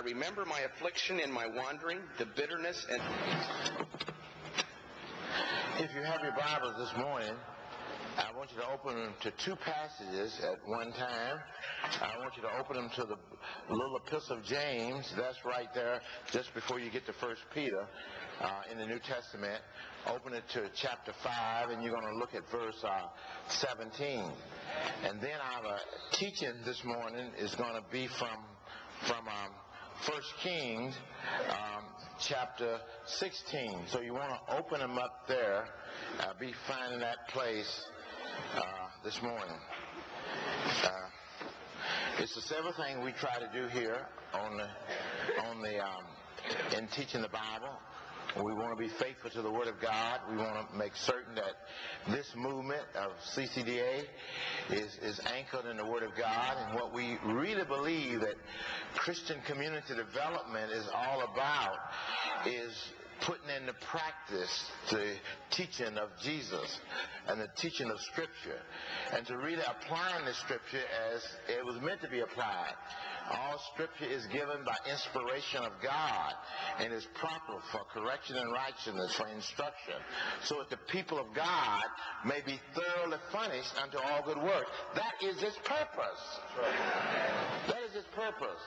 I remember my affliction in my wandering, the bitterness and If you have your Bibles this morning, I want you to open them to two passages at one time. I want you to open them to the little epistle of James. That's right there just before you get to First Peter uh, in the New Testament. Open it to chapter 5 and you're going to look at verse uh, 17. And then our teaching this morning is going to be from from um, First Kings um, chapter 16. So you want to open them up there. Uh, be finding that place uh, this morning. Uh, it's the seventh thing we try to do here on the on the um, in teaching the Bible. We want to be faithful to the Word of God. We want to make certain that this movement of CCDA is, is anchored in the Word of God and what we really believe that Christian community development is all about is putting into practice the teaching of Jesus and the teaching of Scripture and to really applying the Scripture as it was meant to be applied. All Scripture is given by inspiration of God and is proper for correction and righteousness, for instruction, so that the people of God may be thoroughly furnished unto all good work. That is its purpose. That is its purpose.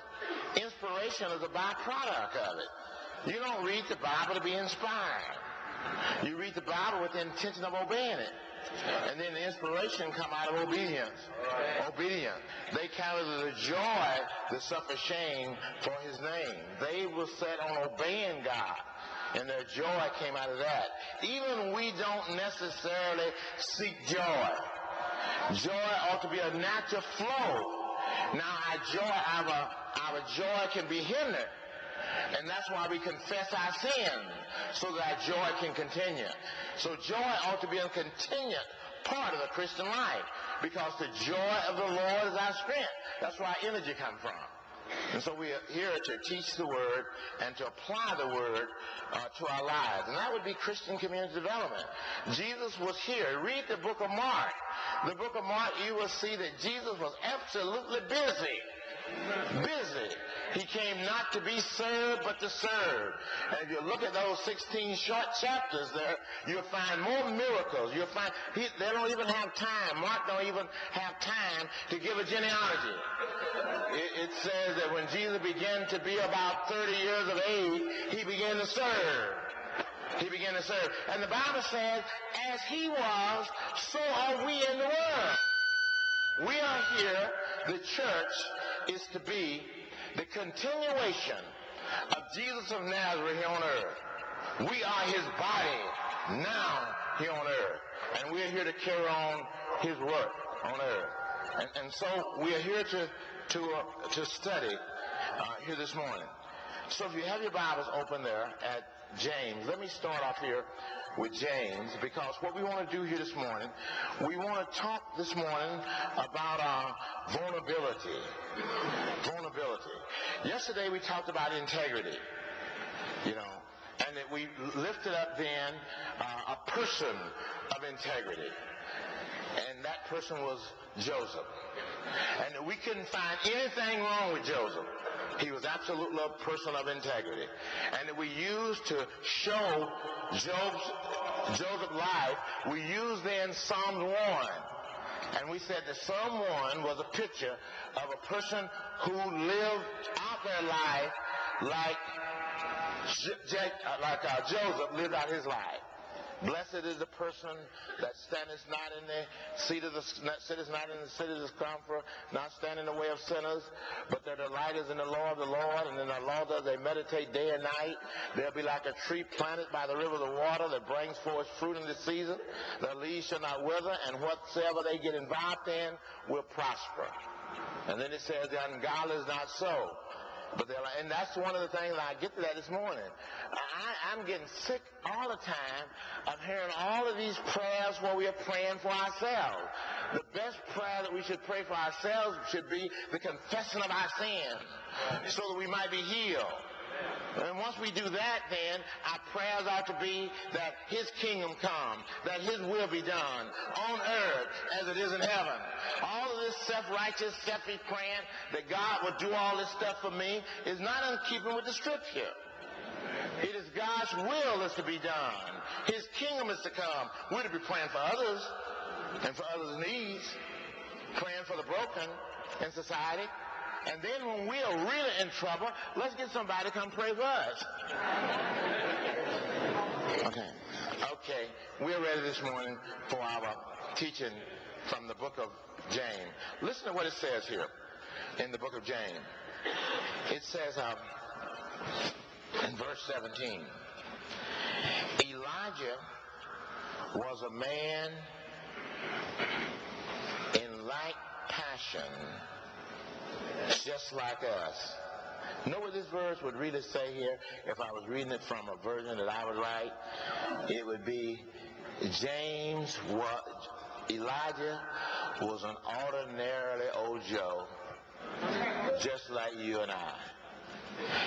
Inspiration is a byproduct of it. You don't read the Bible to be inspired. You read the Bible with the intention of obeying it. And then the inspiration come out of obedience. Obedience. They counted the joy that suffer shame for his name. They were set on obeying God. And their joy came out of that. Even we don't necessarily seek joy. Joy ought to be a natural flow. Now our joy, our, our joy can be hindered and that's why we confess our sin, so that our joy can continue. So joy ought to be a continued part of the Christian life, because the joy of the Lord is our strength. That's where our energy comes from. And so we are here to teach the Word and to apply the Word uh, to our lives. And that would be Christian community development. Jesus was here. Read the book of Mark. The book of Mark, you will see that Jesus was absolutely busy. Busy. He came not to be served, but to serve. And if you look at those 16 short chapters there, you'll find more miracles. You'll find, he, they don't even have time. Mark don't even have time to give a genealogy. It, it says that when Jesus began to be about 30 years of age, he began to serve. He began to serve. And the Bible says, as he was, so are we in the world. We are here, the church is to be the continuation of Jesus of Nazareth here on earth. We are his body now here on earth. And we're here to carry on his work on earth. And, and so we are here to, to, uh, to study uh, here this morning. So if you have your Bibles open there at James, let me start off here with James because what we want to do here this morning, we want to talk this morning about our vulnerability. Vulnerability. Yesterday we talked about integrity, you know, and that we lifted up then uh, a person of integrity. And that person was Joseph. And we couldn't find anything wrong with Joseph. He was absolutely a person of integrity. And we used to show Job's, Joseph's life, we used then Psalms 1. And we said that Psalm 1 was a picture of a person who lived out their life like, like uh, Joseph lived out his life. Blessed is the person that standeth not in the seat of the sitteth not in the seat of discomfort, not stand in the way of sinners, but their delight is in the law of the Lord, and in the law does they meditate day and night. They'll be like a tree planted by the river of the water that brings forth fruit in the season. Their leaves shall not wither, and whatsoever they get involved in will prosper. And then it says the ungodly is not so. But they're like, and that's one of the things I get to that this morning. I, I'm getting sick all the time of hearing all of these prayers where we are praying for ourselves. The best prayer that we should pray for ourselves should be the confession of our sins so that we might be healed. And once we do that, then our prayers ought to be that his kingdom come, that his will be done on earth as it is in heaven. All of this self-righteous, selfish praying that God would do all this stuff for me is not in keeping with the scripture. It is God's will that's to be done. His kingdom is to come. We're to be praying for others and for others' needs, praying for the broken in society. And then when we are really in trouble, let's get somebody to come pray for us. Okay. Okay. We're ready this morning for our teaching from the book of James. Listen to what it says here in the book of James. It says um, in verse 17, Elijah was a man in like passion just like us. Know what this verse would really say here? If I was reading it from a version that I would write, it would be James was Elijah was an ordinarily old Joe, just like you and I.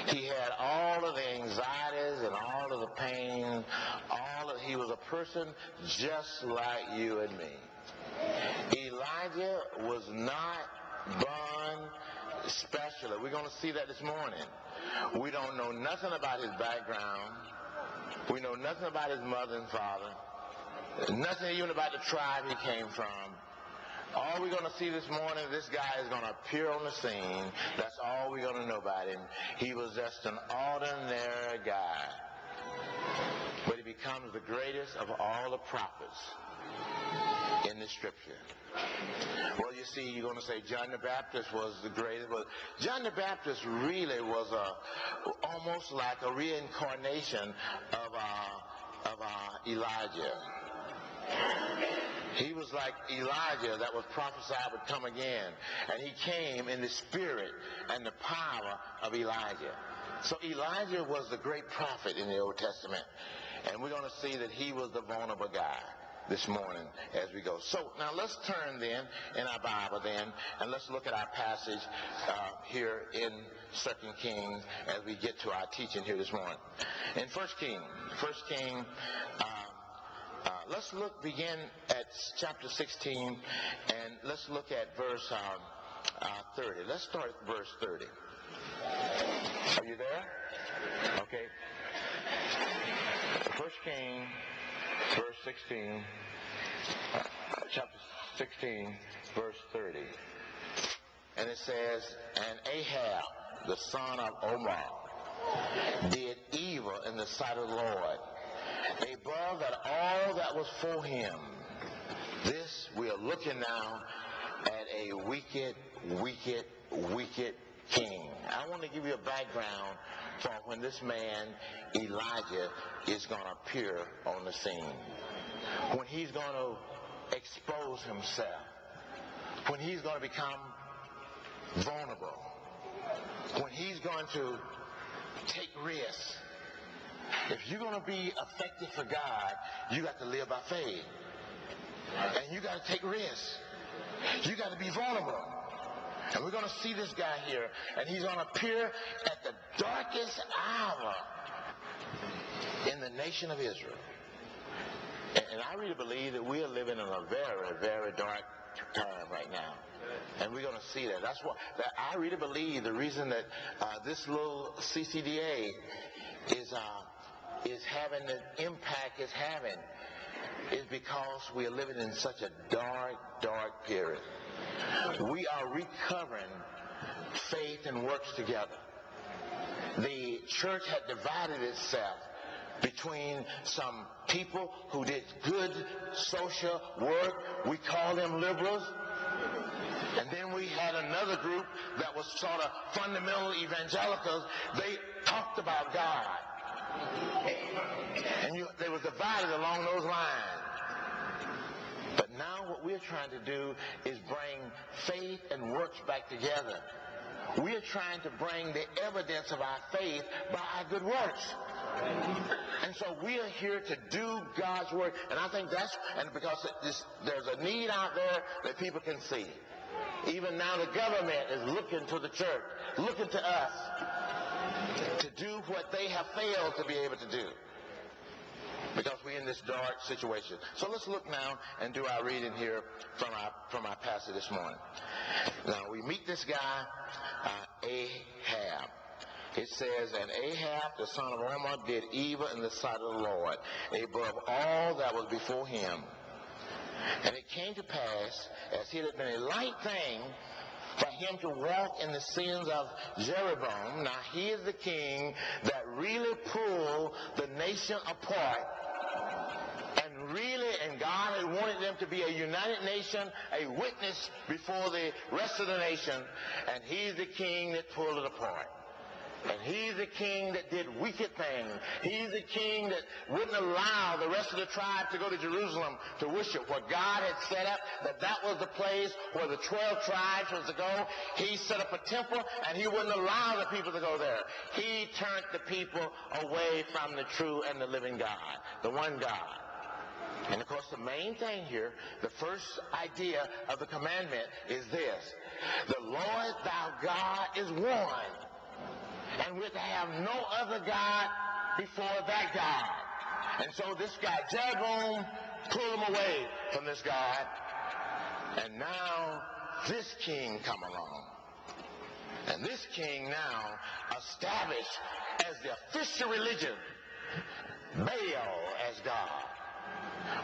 He had all of the anxieties and all of the pain. All of, he was a person just like you and me. Elijah was not born especially. We're going to see that this morning. We don't know nothing about his background. We know nothing about his mother and father. Nothing even about the tribe he came from. All we're going to see this morning, this guy is going to appear on the scene. That's all we're going to know about him. He was just an ordinary guy. But he becomes the greatest of all the prophets in the scripture. Well, you see, you're going to say John the Baptist was the greatest. But John the Baptist really was a almost like a reincarnation of uh, of uh, Elijah. He was like Elijah that was prophesied would come again. And he came in the spirit and the power of Elijah. So Elijah was the great prophet in the Old Testament. And we're going to see that he was the vulnerable guy this morning as we go. So now let's turn then in our Bible then and let's look at our passage uh, here in Second Kings as we get to our teaching here this morning. In First King, First King, uh, uh, let's look begin at chapter 16 and let's look at verse um, uh, 30. Let's start at verse 30. Are you there? Okay. First King verse 16, uh, chapter 16, verse 30. And it says, And Ahab, the son of Omri, did evil in the sight of the Lord, above that all that was for him. This we are looking now at a wicked, wicked, wicked king. I want to give you a background for when this man, Elijah, is going to appear on the scene. When he's going to expose himself. When he's going to become vulnerable. When he's going to take risks. If you're going to be effective for God, you got to live by faith. And you got to take risks. You got to be vulnerable. And we're going to see this guy here, and he's going to appear at the darkest hour in the nation of Israel. And I really believe that we are living in a very, very dark time right now. And we're going to see that. That's what that I really believe the reason that uh, this little CCDA is uh, is having the impact it's having is because we are living in such a dark, dark period. We are recovering faith and works together. The church had divided itself between some people who did good social work. We call them liberals. And then we had another group that was sort of fundamental evangelicals. They talked about God. And you, they were divided along those lines. Now what we're trying to do is bring faith and works back together. We're trying to bring the evidence of our faith by our good works. And so we are here to do God's work. And I think that's, and because there's a need out there that people can see. Even now the government is looking to the church, looking to us to do what they have failed to be able to do. Because we're in this dark situation. So let's look now and do our reading here from our from our passage this morning. Now we meet this guy, uh, Ahab. It says, And Ahab, the son of Omri, did evil in the sight of the Lord, above all that was before him. And it came to pass, as it had been a light thing for him to walk in the sins of Jeroboam. Now he is the king that really pulled the nation apart. And really, and God had wanted them to be a united nation, a witness before the rest of the nation. And he's the king that pulled it apart. And he's the king that did wicked things. He's the king that wouldn't allow the rest of the tribe to go to Jerusalem to worship. What God had set up, that that was the place where the 12 tribes was to go. He set up a temple and he wouldn't allow the people to go there. He turned the people away from the true and the living God, the one God. And of course, the main thing here, the first idea of the commandment is this. The Lord thou God is one and we're to have no other God before that God. And so this guy, Jeroboam, pulled him away from this God. And now this king come along. And this king now established as the official religion Baal as God.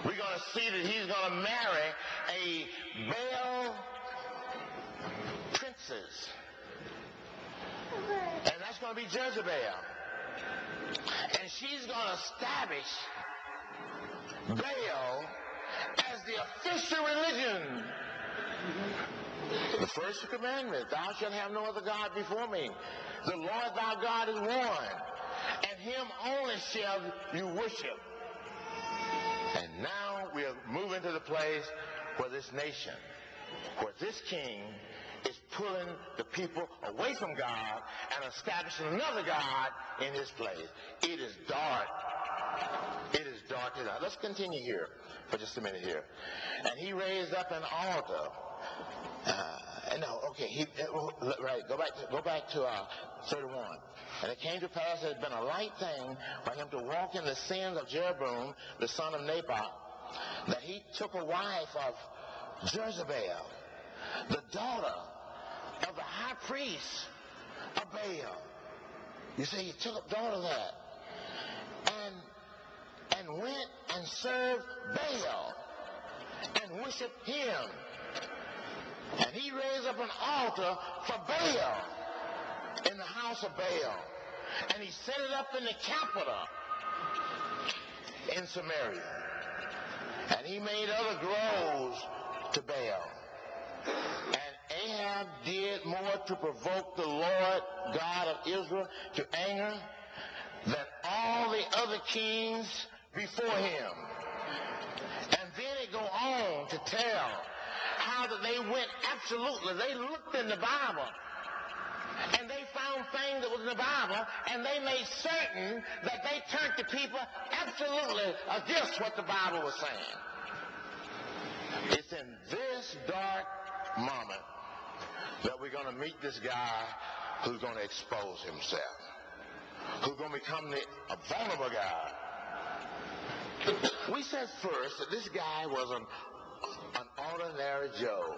We're going to see that he's going to marry a Baal princess. And going to be Jezebel. And she's going to establish Baal as the official religion. The first commandment, thou shalt have no other God before me. The Lord thy God is one, and him only shall you worship. And now we are moving to the place where this nation, where this king pulling the people away from God and establishing another God in his place. It is dark. It is dark. Let's continue here for just a minute here. And he raised up an altar. Uh, no, okay, he, uh, right, go back to, go back to uh, 31. And it came to pass that it had been a light thing for him to walk in the sins of Jeroboam, the son of Nebat, that he took a wife of Jezebel, the daughter of the high priest of Baal. You see, he took a daughter of that and and went and served Baal and worshiped him. And he raised up an altar for Baal in the house of Baal. And he set it up in the capital in Samaria. And he made other groves to Baal. And Ahab did more to provoke the Lord God of Israel to anger than all the other kings before him. And then it go on to tell how that they went absolutely, they looked in the Bible and they found things that was in the Bible and they made certain that they turned the people absolutely against what the Bible was saying. It's in this dark moment that we're going to meet this guy who's going to expose himself, who's going to become the, a vulnerable guy. We said first that this guy was an, an ordinary Joe,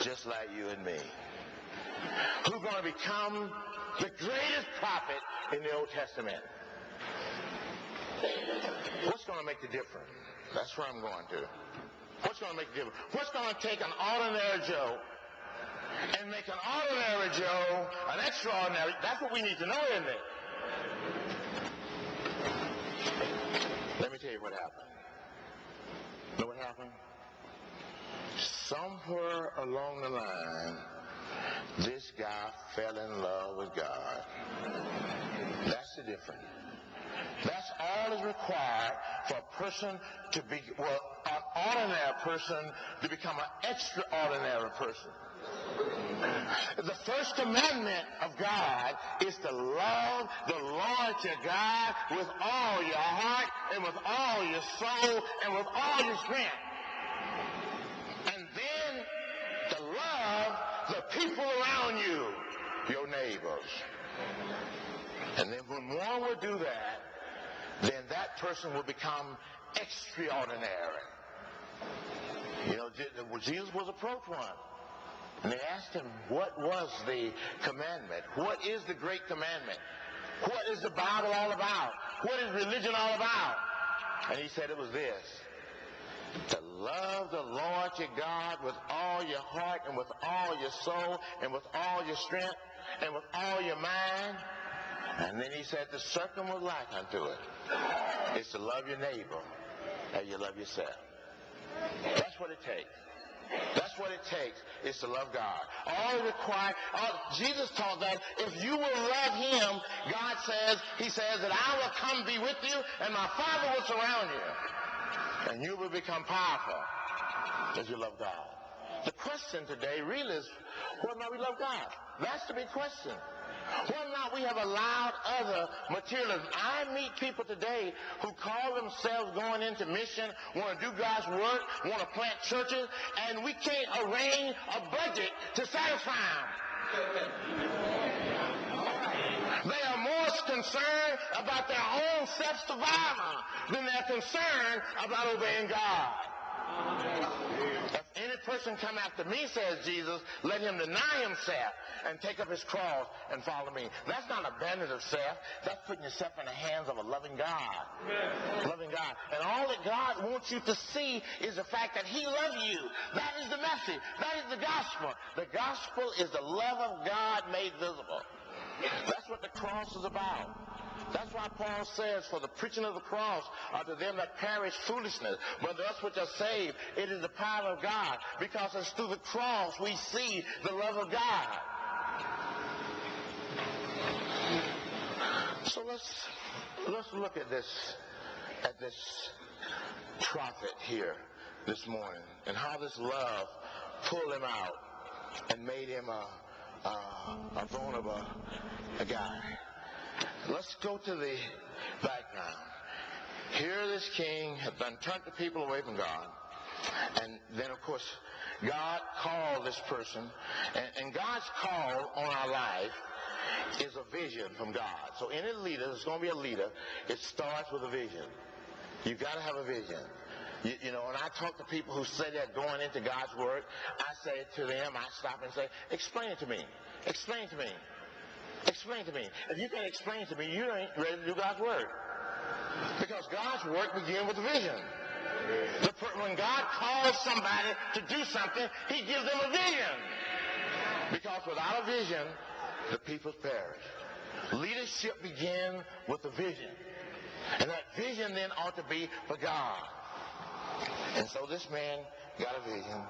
just like you and me, who's going to become the greatest prophet in the Old Testament. What's going to make the difference? That's where I'm going to. What's going to make the difference? What's going to take an ordinary Joe and make an ordinary Joe an extraordinary? That's what we need to know, isn't it? Let me tell you what happened. Know what happened? Somewhere along the line, this guy fell in love with God. That's the difference. All is required for a person to be, well, an ordinary person to become an extraordinary person. The first commandment of God is to love the Lord your God with all your heart and with all your soul and with all your strength. And then to love the people around you, your neighbors. And then when one will do that, then that person will become extraordinary. You know, Jesus was approached one. And they asked him, what was the commandment? What is the great commandment? What is the Bible all about? What is religion all about? And he said it was this. To love the Lord your God with all your heart and with all your soul and with all your strength and with all your mind. And then he said the circumward like unto it. it is to love your neighbor as you love yourself. That's what it takes. That's what it takes is to love God. All required, all, Jesus taught that if you will love him, God says, he says that I will come be with you and my Father will surround you. And you will become powerful as you love God. The question today really is whether or not we love God. That's the big question. Whether or not we have allowed other materialism. I meet people today who call themselves going into mission, want to do God's work, want to plant churches, and we can't arrange a budget to satisfy them. They are more concerned about their own self-survival than they're concerned about obeying God. If any person come after me, says Jesus, let him deny himself and take up his cross and follow me. That's not abandonment of self. That's putting yourself in the hands of a loving God. Amen. Loving God. And all that God wants you to see is the fact that he loves you. That is the message. That is the gospel. The gospel is the love of God made visible. That's what the cross is about. That's why Paul says, for the preaching of the cross are to them that perish foolishness, but to us which are saved, it is the power of God, because it's through the cross we see the love of God. So let's let's look at this at this prophet here this morning and how this love pulled him out and made him a, a, a vulnerable a guy. Let's go to the background. Here this king had done turned the people away from God. And then, of course, God called this person. And, and God's call on our life is a vision from God. So any leader, there's going to be a leader, it starts with a vision. You've got to have a vision. You, you, know, and I talk to people who say they're going into God's work, I say to them, I stop and say, explain it to me. Explain to me. Explain to me. If you can't explain to me, you ain't ready to do God's work. Because God's work begins with a vision. When God calls somebody to do something, he gives them a vision. Because without a vision, the people perish. Leadership begins with a vision. And that vision then ought to be for God. And so this man got a vision.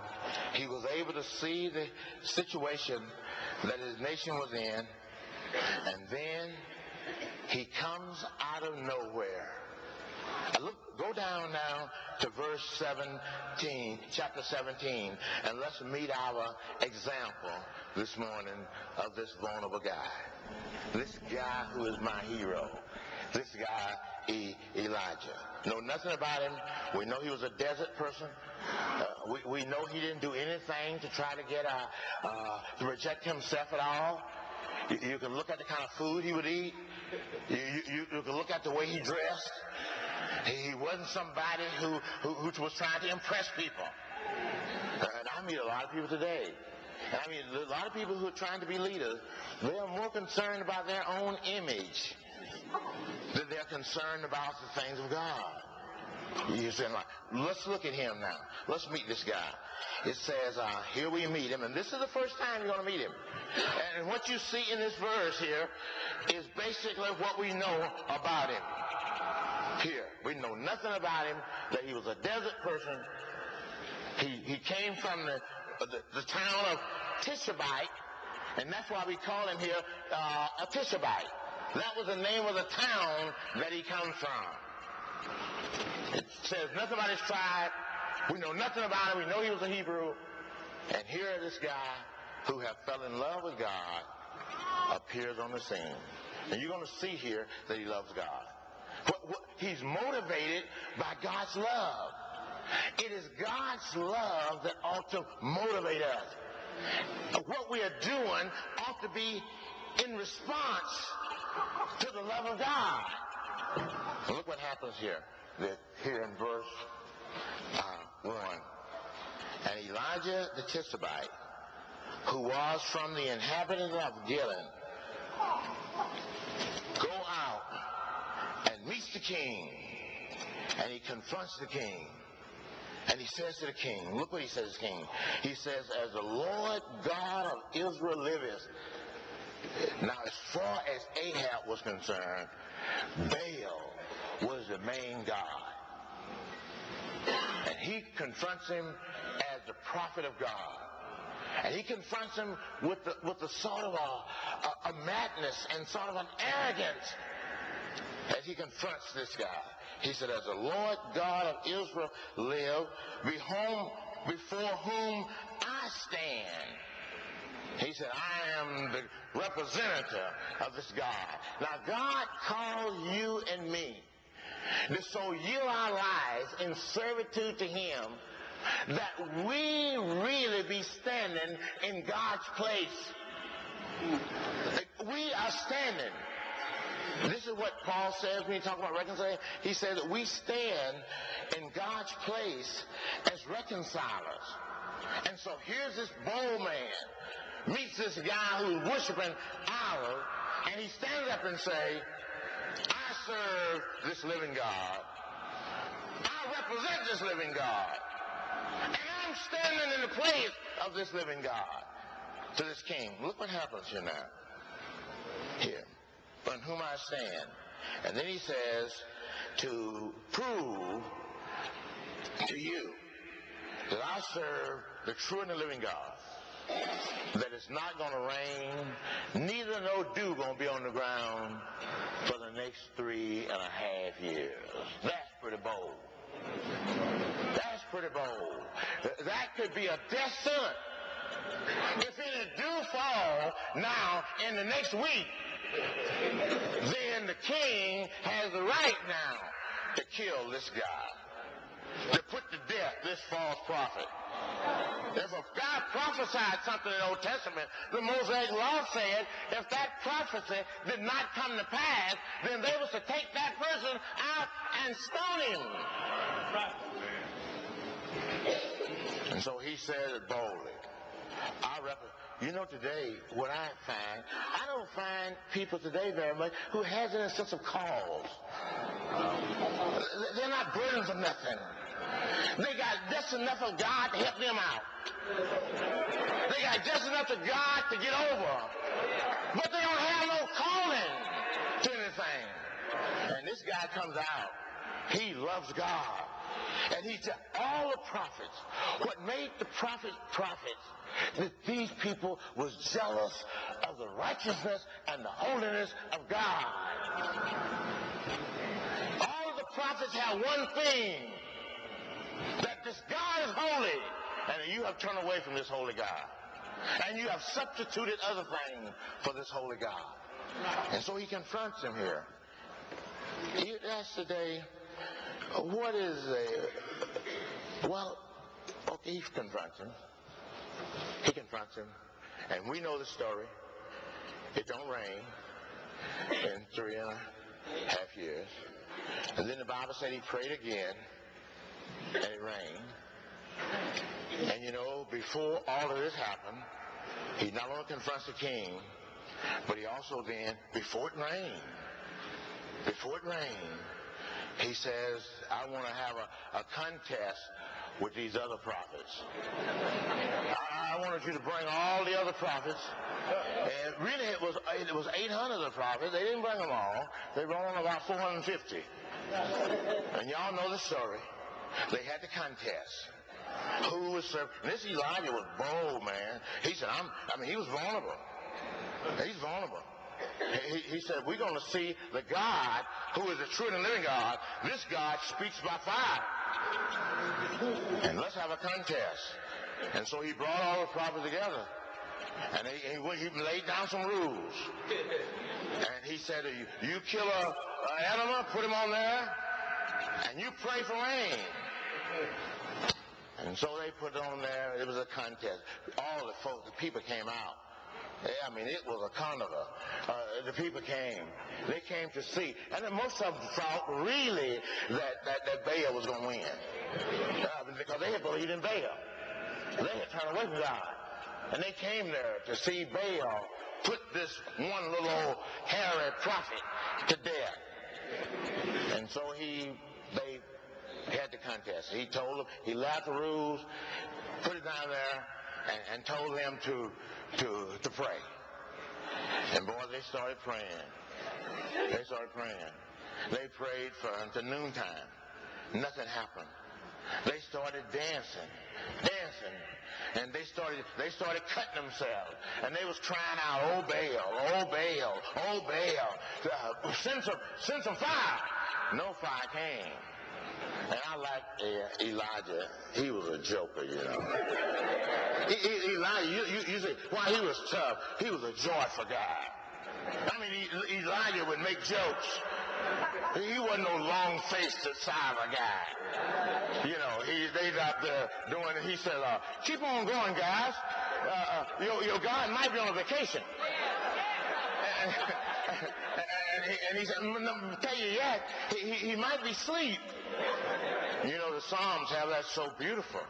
He was able to see the situation that his nation was in and then he comes out of nowhere. Look, go down now to verse 17, chapter 17, and let's meet our example this morning of this vulnerable guy. This guy who is my hero. This guy, e- Elijah. Know nothing about him. We know he was a desert person. Uh, we, we know he didn't do anything to try to get a, uh, to reject himself at all. You, you, can look at the kind of food he would eat. You, you, you, can look at the way he dressed. He wasn't somebody who, who, who was trying to impress people. And I meet a lot of people today. I mean, a lot of people who are trying to be leaders, they are more concerned about their own image than they're concerned about the things of God. You saying like, let's look at him now. Let's meet this guy. It says, uh, here we meet him, and this is the first time you're going to meet him. And what you see in this verse here is basically what we know about him. Here, we know nothing about him, that he was a desert person. He, he came from the, the, the town of Tishabite, and that's why we call him here uh, a Tishabite. That was the name of the town that he comes from. It says nothing about his tribe. We know nothing about him. We know he was a Hebrew. And here this guy who have fell in love with God appears on the scene. And you're going to see here that he loves God. What, what, he's motivated by God's love. It is God's love that ought to motivate us. What we are doing ought to be in response to the love of God. Look what happens here. Here in verse uh, 1. And Elijah the Tishbite, who was from the inhabitants of Gilead, go out and meets the king. And he confronts the king. And he says to the king, look what he says to the king. He says, as the Lord God of Israel liveth. Now, as far as Ahab was concerned, Baal was the main god. He confronts him as the prophet of God. And he confronts him with the, with the sort of a, a, a madness and sort of an arrogance as he confronts this guy. He said, as the Lord God of Israel live, before whom I stand. He said, I am the representative of this God. Now, God calls you and me to so yield our lives in servitude to Him that we really be standing in God's place. We are standing. This is what Paul says when he talks about reconciling. He says that we stand in God's place as reconcilers. And so here's this bold man meets this guy who's worshiping idols, and he stands up and say, serve this living God. I represent this living God. And I'm standing in the place of this living God to this king. Look what happens here now. Here. On whom I stand. And then he says, to prove to you that I serve the true and the living God. That it's not going to rain, neither no dew going to be on the ground for the next three and a half years. That's pretty bold. That's pretty bold. That could be a death sentence. If it do fall now in the next week, then the king has the right now to kill this guy, to put to death this false prophet. If a guy prophesied something in the Old Testament, the Mosaic law said if that prophecy did not come to pass, then they was to take that person out and stone him. And so he said it boldly. I reckon, you know, today, what I find, I don't find people today very much who has any sense of cause. They're not burdened for nothing. They got just enough of God to help them out. They got just enough of God to get over. But they don't have no calling to anything. And this guy comes out. He loves God. And he said, all the prophets, what made the prophets prophets, that these people was jealous of the righteousness and the holiness of God. All the prophets have one thing, that this God is holy, and you have turned away from this holy God. And you have substituted other things for this holy God. And so he confronts him here. He asks today, what is a, well, okay, he confronts him. He confronts him. And we know the story. It don't rain in three and a half years. And then the Bible said he prayed again, and it rained. And you know, before all of this happened, he not only confronts the king, but he also then, before it rained, before it rained, he says, I want to have a, a contest with these other prophets. I, wanted you to bring all the other prophets. And really, it was it was 800 of the prophets. They didn't bring them all. They brought on about 450. And y'all know the story. They had the contest. Who was serving? This Elijah was bold, man. He said, I'm, I mean, he was vulnerable. He's vulnerable. He, he, said, we're going to see the God who is the true and living God. This God speaks by fire. And let's have a contest. And so he brought all the prophets together. And he, he, he laid down some rules. And he said, you, you kill a, a animal, put him on there, and you pray for rain. And so they put on there. It was a contest. All the folks, the people came out. Yeah, I mean, it was a carnival. Uh, the people came. They came to see. And then most of them thought really that, that, that Baal was going to win. Uh, because they had believed in Baal. They had turned away from God. And they came there to see Baal put this one little old hairy prophet to death. And so he, they had the contest. He told them, he laid the rules, put it down there, and, and told them to, to, to pray. And boy, they started praying. They started praying. They prayed for until noontime. Nothing happened. They started dancing, dancing, and they started they started cutting themselves, and they was crying out, "Oh Baal, oh Baal, oh Baal, uh, send some send some fire." No fire came. And I like uh, Elijah. He was a joker, you know. Elijah, you, you, you say, why he was tough. He was a joyful guy. I mean, Elijah would make jokes. He wasn't no long-faced cyber guy. You know, he, they out there doing it. He said, uh, keep on going, guys. Uh, uh, your, your God might be on a vacation. And, he, and said, "Mm, tell you yet, he, he, might be asleep. You know, the Psalms have that so beautiful.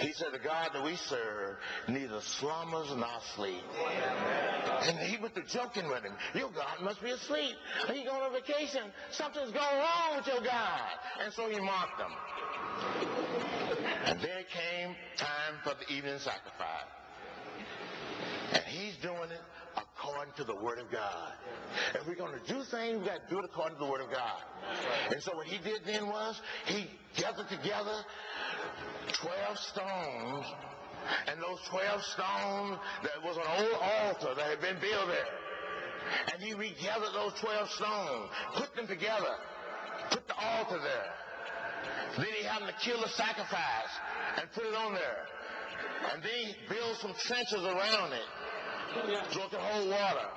He said, the God that we serve neither slumbers nor sleep. And he was joking with him. Your God must be asleep. He going on vacation. Something's going wrong with your God. And so he mocked them. And then came time for the evening sacrifice. And he's doing it according to the Word of God. If we're going to do things, we got to do it according to the Word of God. And so what he did then was he gathered together 12 stones, and those 12 stones, there was an old altar that had been built there. And he regathered those 12 stones, put them together, put the altar there. Then he had to kill the sacrifice and put it on there. And then he built some trenches around it so the whole water.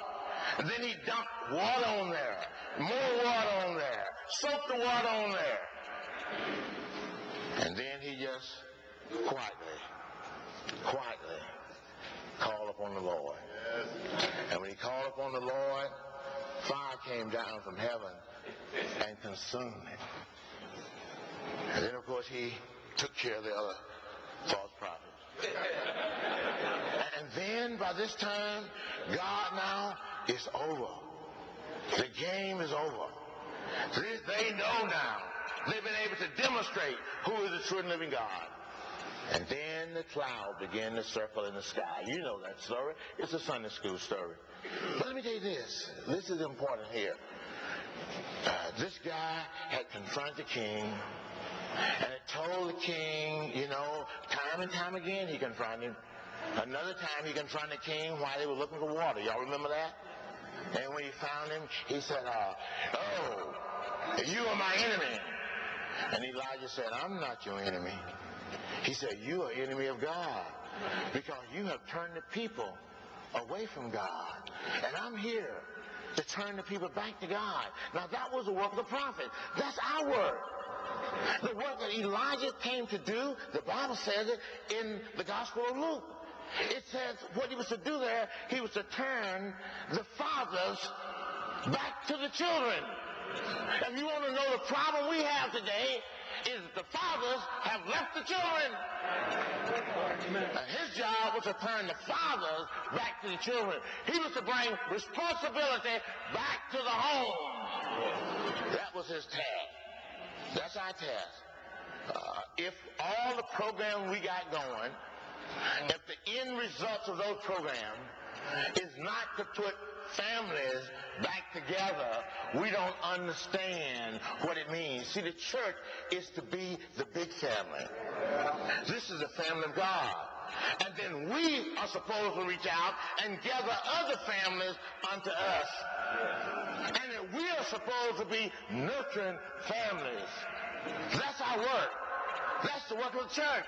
And then he dumped water on there, more water on there, soaked the water on there. And then he just quietly, quietly called upon the Lord. And when he called upon the Lord, fire came down from heaven and consumed it. And then, of course, he took care of the other false prophets. And then by this time, God now is over. The game is over. They know now. They've been able to demonstrate who is the true and living God. And then the cloud began to circle in the sky. You know that story. It's a Sunday school story. But let me tell you this. This is important here. Uh, this guy had confronted the king and it told the king, you know, time and time again he confronted him. Another time he confronted the king while they were looking for water. Y'all remember that? And when he found him, he said, uh, oh, you are my enemy. And Elijah said, I'm not your enemy. He said, you are enemy of God because you have turned the people away from God. And I'm here to turn the people back to God. Now that was the work of the prophet. That's our work. The work that Elijah came to do, the Bible says it in the Gospel of Luke. It says what he was to do there, he was to turn the fathers back to the children. If you want to know the problem we have today, is that the fathers have left the children. His job was to turn the fathers back to the children. He was to bring responsibility back to the home. That was his task. That's our task. Uh, if all the programs we got going, if the end results of those programs is not to put families back together, we don't understand what it means. See, the church is to be the big family. This is the family of God. And then we are supposed to reach out and gather other families unto us. And we are supposed to be nurturing families. That's our work. That's the work of the church.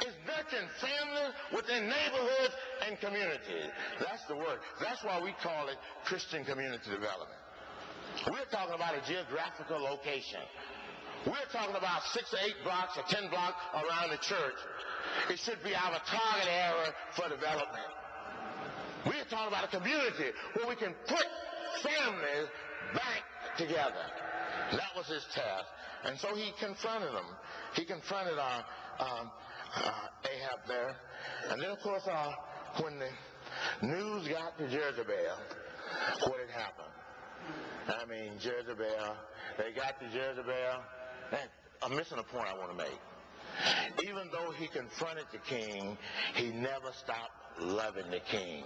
It's nurturing families within neighborhoods and communities. That's the word. That's why we call it Christian community development. We're talking about a geographical location. We're talking about six or eight blocks or ten blocks around the church. It should be our target area for development. We're talking about a community where we can put families back together. That was his task. And so he confronted them. He confronted our um, Ahab there. And then, of course, uh, when the news got to Jezebel, what had happened? I mean, Jezebel, they got to Jezebel. And I'm missing a point I want to make. Even though he confronted the king, he never stopped loving the king.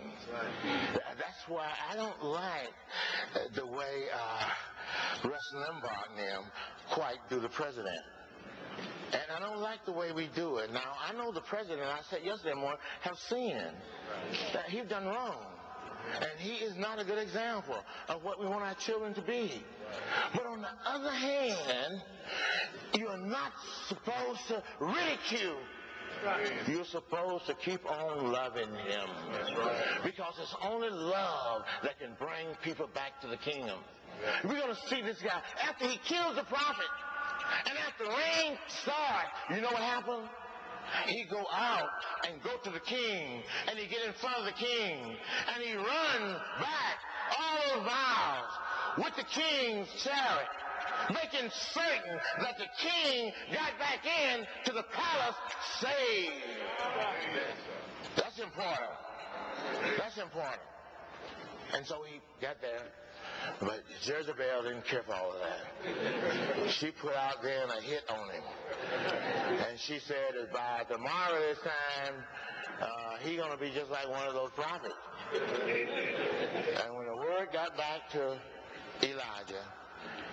That's why I don't like the way uh, Rush Limbaugh and them quite do the president. And I don't like the way we do it. Now, I know the president, I said yesterday morning, have sinned. That he's done wrong. And he is not a good example of what we want our children to be. But on the other hand, you're not supposed to ridicule. You're supposed to keep on loving him. Because it's only love that can bring people back to the kingdom. We're going to see this guy. After he kills the prophet, and after rain starts, you know what happened? he go out and go to the king, and he get in front of the king, and he run back all those miles with the king's chariot, making certain that the king got back in to the palace saved. That's important. That's important. And so he got there. But Jezebel didn't care for all of that. She put out then a hit on him. And she said by tomorrow this time, uh, he's going to be just like one of those prophets. And when the word got back to Elijah,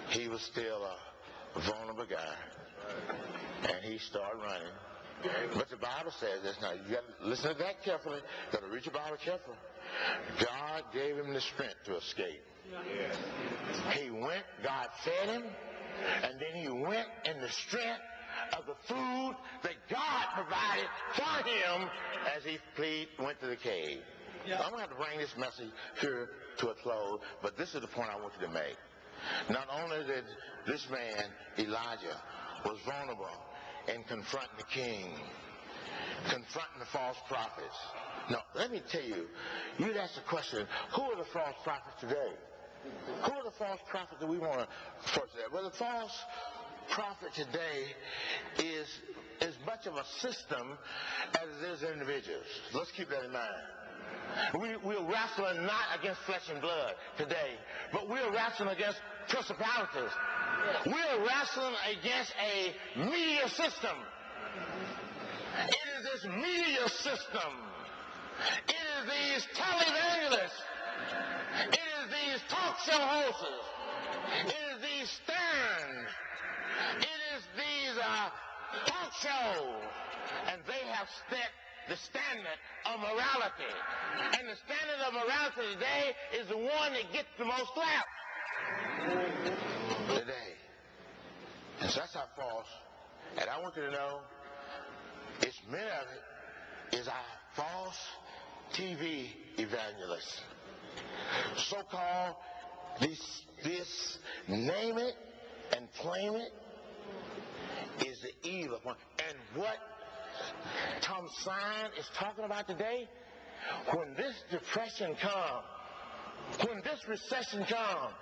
he was still a vulnerable guy. And he started running. But the Bible says this. Now, you got to listen to that carefully. You got to read your Bible carefully. God gave him the strength to escape. He went, God fed him, and then he went in the strength of the food that God provided for him as he plead, went to the cave. Yeah. I'm going to have to bring this message here to a close, but this is the point I want you to make. Not only did this man, Elijah, was vulnerable in confronting the king, confronting the false prophets. Now, let me tell you, you'd ask the question, who are the false prophets today? Who are the false prophets that we want to first that? Well, the false prophet today is as much of a system as it is individuals. Let's keep that in mind. We, we're wrestling not against flesh and blood today, but we're wrestling against principalities. We're wrestling against a media system. It is this media system. It is these televangelists. It these talk show hosts. It is these Stern. It is these uh, talk shows. And they have set the standard of morality. And the standard of morality today is the one that gets the most laughs. Today. And so that's how false. And I want you to know, it's many of it is our false TV evangelists so-called this, this name it and claim it is the evil one. And what Tom Sine is talking about today, when this depression comes, when this recession comes,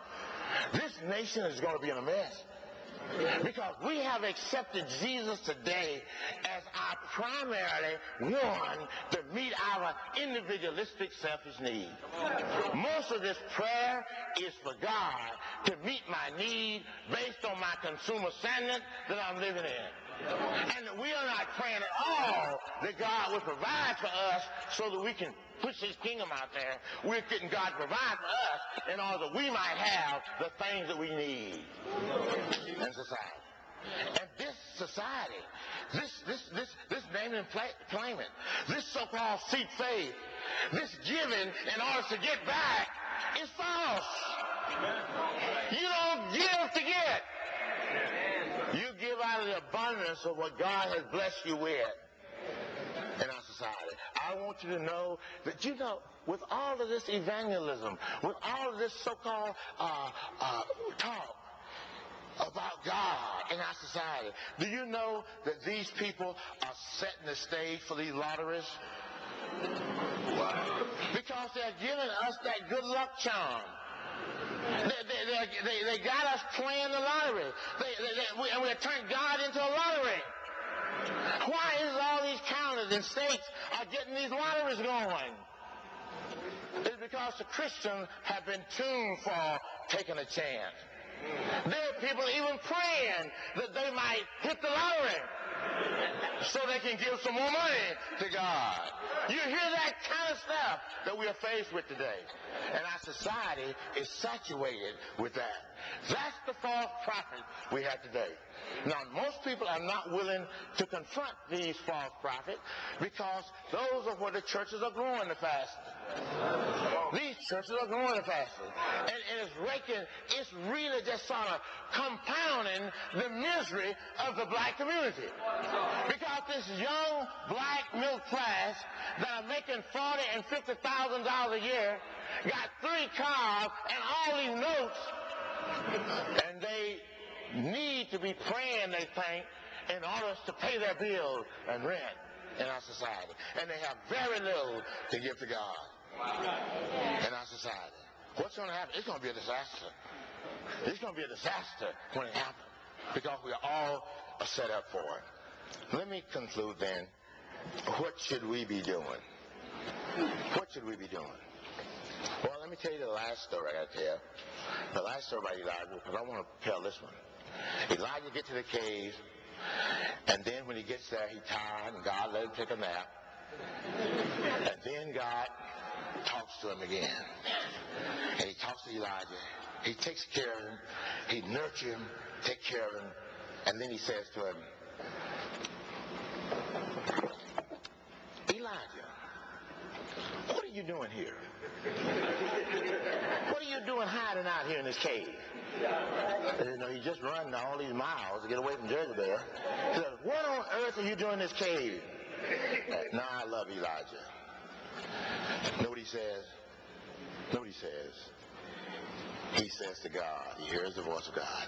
this nation is going to be in a mess. Because we have accepted Jesus today as our primarily one to meet our individualistic selfish needs. Most of this prayer is for God to meet my need based on my consumer standard that I'm living in. And we are not praying at all that God will provide for us so that we can push his kingdom out there. We're getting God provide for us in order that we might have the things that we need in society. And this society, this this this this naming and claiming, this so-called seed faith, this giving in order to get back is false. You don't give to get. You give out of the abundance of what God has blessed you with in our society. I want you to know that, you know, with all of this evangelism, with all of this so-called uh, uh, talk about God in our society, do you know that these people are setting the stage for these lotteries? Because they're giving us that good luck charm. They, they, they, they got us playing the lottery. We, and we turned God into a lottery. Why is all these counties and states are getting these lotteries going? It's because the Christians have been tuned for taking a chance. There are people even praying that they might hit the lottery so they can give some more money to God. You hear that kind of stuff that we are faced with today. And our society is saturated with that. That's the false prophet we have today. Now, most people are not willing to confront these false prophets because those are where the churches are growing the fastest. These churches are growing the fastest. And, and it's raking, it's really just sort of compounding the misery of the black community. Because this young black middle class that are making forty and fifty thousand dollars a year got three cars and all these notes, and they need to be praying, they think, in order to pay their bills and rent in our society. And they have very little to give to God in our society. What's going to happen? It's going to be a disaster. It's going to be a disaster when it happens because we are all set up for it. Let me conclude then. What should we be doing? What should we be doing? Well, let me tell you the last story I got to tell. The last story about Elijah, because I want to tell this one. Elijah gets to the cave, and then when he gets there, he tired, and God let him take a nap. And then God talks to him again. And he talks to Elijah. He takes care of him. He nurtures him, take care of him. And then he says to him, Elijah, what are you doing here? What are you doing hiding out here in this cave? You know, he just run all these miles to get away from Jezebel. He said, what on earth are you doing in this cave? Now I love Elijah. He says? He says? He says to God, he hears the voice of God.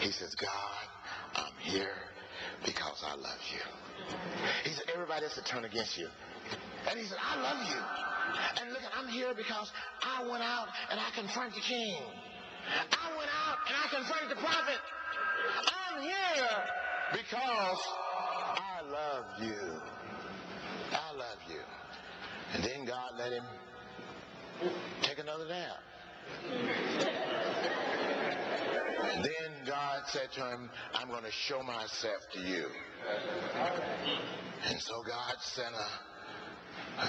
He says, God, I'm here because I love you. He said, everybody has to turn against you. And he said, I love you. And look, I'm here because I went out and I confronted the king. I went out and I confronted the prophet. I'm here because I love you. I love you. And then God let him take another nap. Then God said to him, I'm going to show myself to you. And so God sent a, a,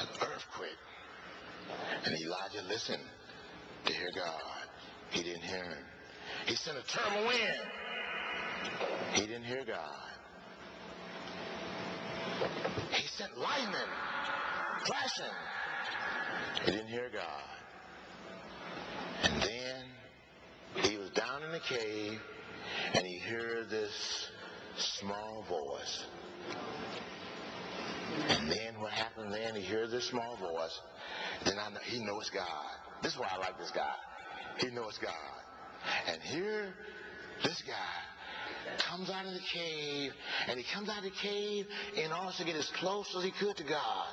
an earthquake. And Elijah listened to hear God. He didn't hear him. He sent a terrible wind. He didn't hear God. He sent lightning, flashing. He didn't hear God. And then he was down in the cave and he heard this small voice. And then what happened then, he hears this small voice. Then I know, he knows God. This is why I like this guy. He knows God. And here, this guy comes out of the cave, and he comes out of the cave in order to get as close as he could to God.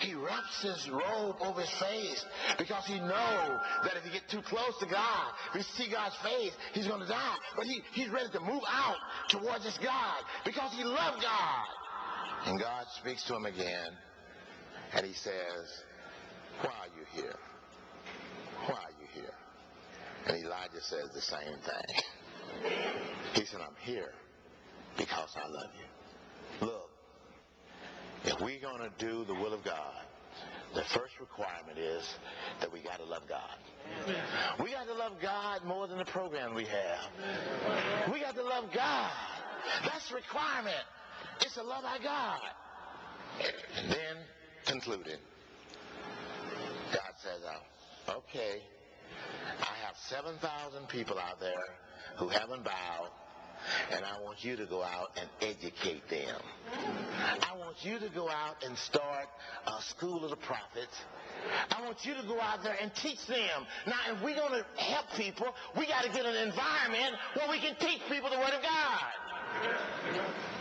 He wraps his robe over his face because he knows that if he get too close to God, if he see God's face, he's going to die. But he, he's ready to move out towards this God because he loved God. And God speaks to him again, and he says, why are you here? Why are you here? And Elijah says the same thing. He said, I'm here because I love you. If we're going to do the will of God, the first requirement is that we got to love God. We got to love God more than the program we have. We got to love God. That's requirement. It's to love our God. And then concluded, God says, oh, okay, I have 7,000 people out there who haven't bowed, and I want you to go out and educate them. I want you to go out and start a school of the prophets. I want you to go out there and teach them. Now, if we're going to help people, we got to get an environment where we can teach people the Word of God.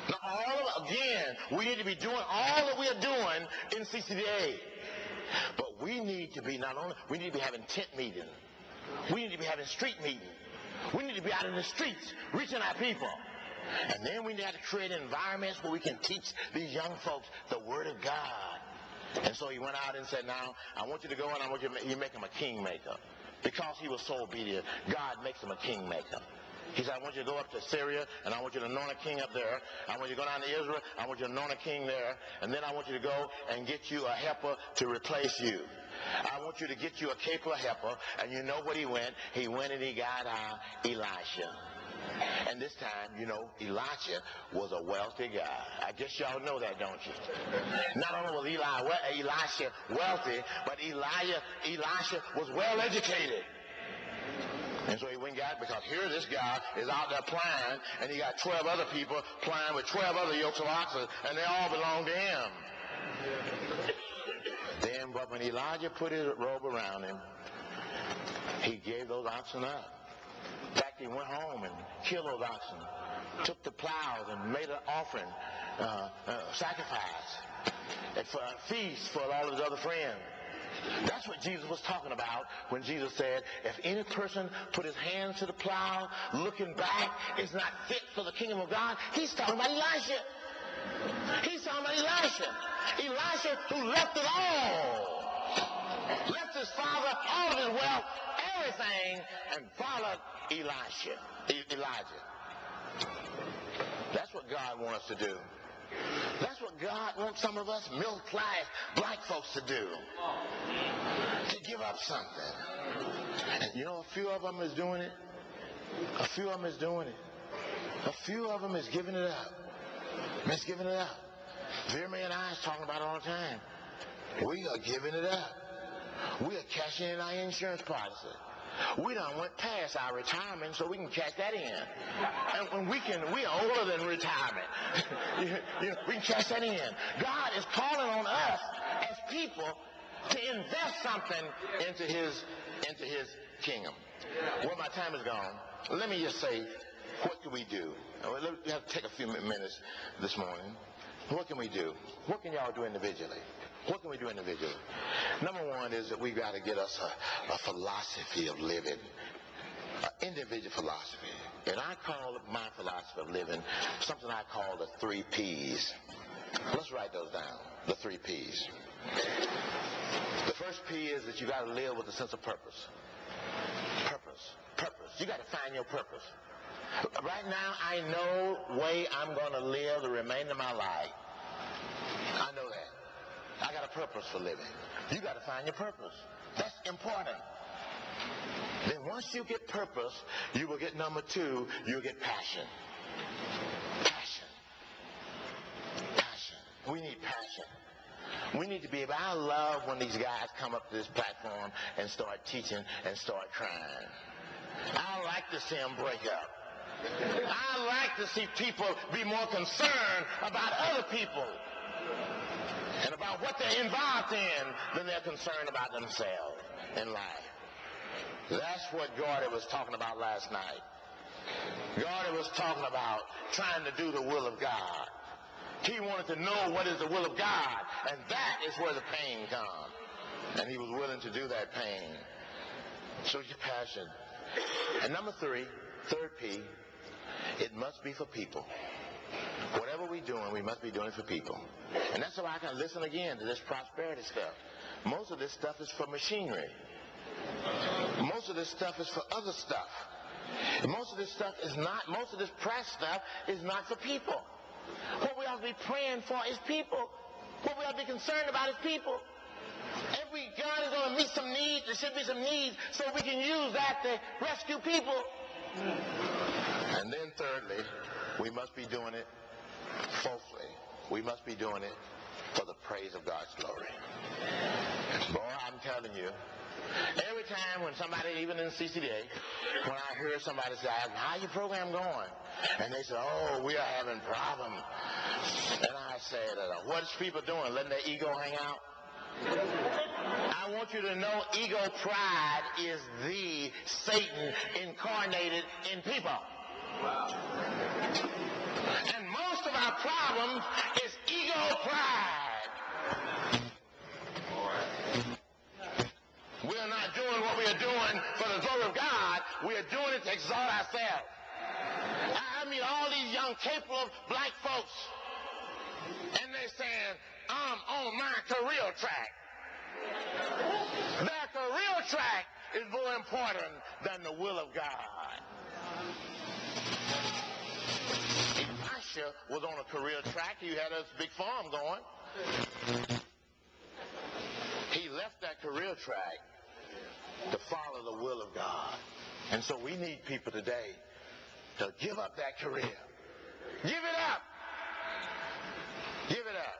Now, all of, again, we need to be doing all that we are doing in CCDA. But we need to be not only, we need to be having tent meeting. We need to be having street meeting. We need to be out in the streets reaching our people. And then we need to create environments where we can teach these young folks the Word of God. And so he went out and said, now, I want you to go and I want you to you make him a kingmaker. Because he was so obedient, God makes him a kingmaker. He said, I want you to go up to Syria, and I want you to anoint a king up there. I want you to go down to Israel. I want you to anoint a king there. And then I want you to go and get you a helper to replace you. I want you to get you a capable helper. And you know what he went? He went and he got uh, Elisha. And this time, you know, Elisha was a wealthy guy. I guess y'all know that, don't you? Not only was Eli, Elisha wealthy, but Elijah, Elisha was well educated. And so he went got because here this guy is out there plowing, and he got 12 other people plowing with 12 other yokes of oxen, and they all belong to him. Then, but when Elijah put his robe around him, he gave those oxen up. In fact, he went home and killed those oxen, took the plows and made an offering, uh, uh, sacrifice, for a feast for all of his other friends. That's what Jesus was talking about when Jesus said, if any person put his hands to the plow, looking back, is not fit for the kingdom of God. He's talking about Elisha. He's talking about Elisha. Elisha who left it all. Left his father, all of his wealth, everything, and followed Elisha. Elijah. That's what God wants us to do. That's what God wants some of us middle class black folks to do. To give up something. And you know, a few of them is doing it. A few of them is doing it. A few of them is giving it up. It's giving it up. Vera and I is talking about it all the time. We are giving it up. We are cashing in our insurance policy. We done went past our retirement so we can cash that in. And when we can, we are older than retirement. you, you, we can cash that in. God is calling on us as people to invest something into his into his kingdom. Well, my time is gone. Let me just say, what can we do? We have to take a few minutes this morning. What can we do? What can y'all do individually? What can we do individually? Number one is that we got to get us a, a philosophy of living, an individual philosophy. And I call my philosophy of living something I call the three P's. Let's write those down. The three P's. The first P is that you got to live with a sense of purpose. Purpose. Purpose. You got to find your purpose. Right now, I know way I'm going to live the remainder of my life. I know that. I got a purpose for living. You got to find your purpose. That's important. Then once you get purpose, you will get number two, you'll get passion. Passion. Passion. We need passion. We need to be able, I love when these guys come up to this platform and start teaching and start trying. I like to see them break up. I like to see people be more concerned about other people and about what they're involved in than they're concerned about themselves in life. That's what Gordy was talking about last night. Gordy was talking about trying to do the will of God. He wanted to know what is the will of God, and that is where the pain comes. And he was willing to do that pain. So your passion. And number three, third P, it must be for people. Whatever we're doing, we must be doing it for people. And that's why I can listen again to this prosperity stuff. Most of this stuff is for machinery. Most of this stuff is for other stuff. Most of this stuff is not, most of this press stuff is not for people. What we ought to be praying for is people. What we ought to be concerned about is people. Every God is going to meet some needs. There should be some needs so we can use that to rescue people. Thirdly, we must be doing it Fourthly, we must be doing it for the praise of God's glory. Boy, I'm telling you, every time when somebody, even in CCDA, when I hear somebody say, how your program going? And they say, oh, we are having problems. And I uh, what's people doing? Letting their ego hang out? I want you to know ego pride is the Satan incarnated in people. And most of our problem is ego pride. We're not doing what we are doing for the glory of God. We are doing it to exalt ourselves. I meet all these young, capable black folks, and they're saying, I'm on my career track. Their career track is more important than the will of God. Was on a career track. He had a big farm going. He left that career track to follow the will of God. And so we need people today to give up that career. Give it up. Give it up.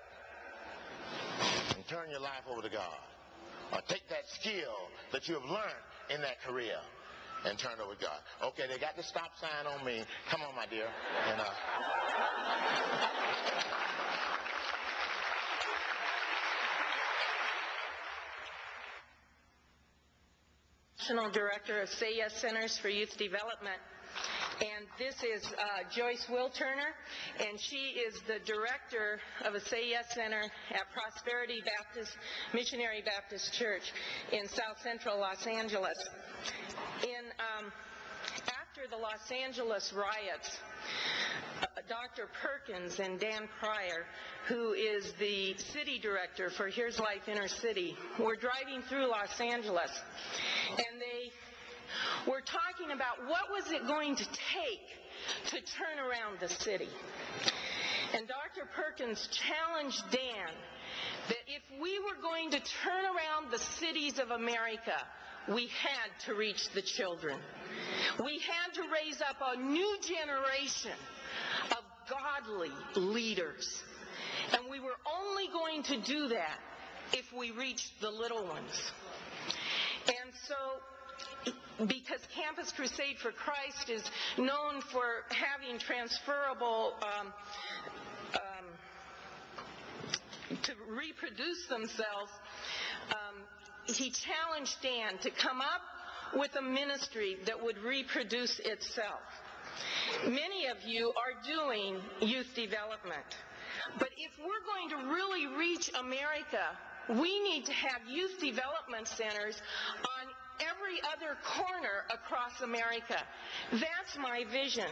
And turn your life over to God. Or take that skill that you have learned in that career and turn over to God. Okay, they got the stop sign on me. Come on, my dear. And, uh, National Director of Say Yes Centers for Youth Development. And this is uh, Joyce Wilturner, and she is the director of a Say Yes Center at Prosperity Baptist Missionary Baptist Church in South Central Los Angeles. In um, after the Los Angeles riots, uh, Dr. Perkins and Dan Pryor, who is the city director for Here's Life Inner City, were driving through Los Angeles, and they were talking about what was it going to take to turn around the city. And Dr. Perkins challenged Dan that if we were going to turn around the cities of America, we had to reach the children. We had to raise up a new generation of godly leaders. And we were only going to do that if we reached the little ones. And so because Campus Crusade for Christ is known for having transferable um, um, to reproduce themselves, um, he challenged Dan to come up with a ministry that would reproduce itself. Many of you are doing youth development. But if we're going to really reach America, we need to have youth development centers on every other corner across America. That's my vision.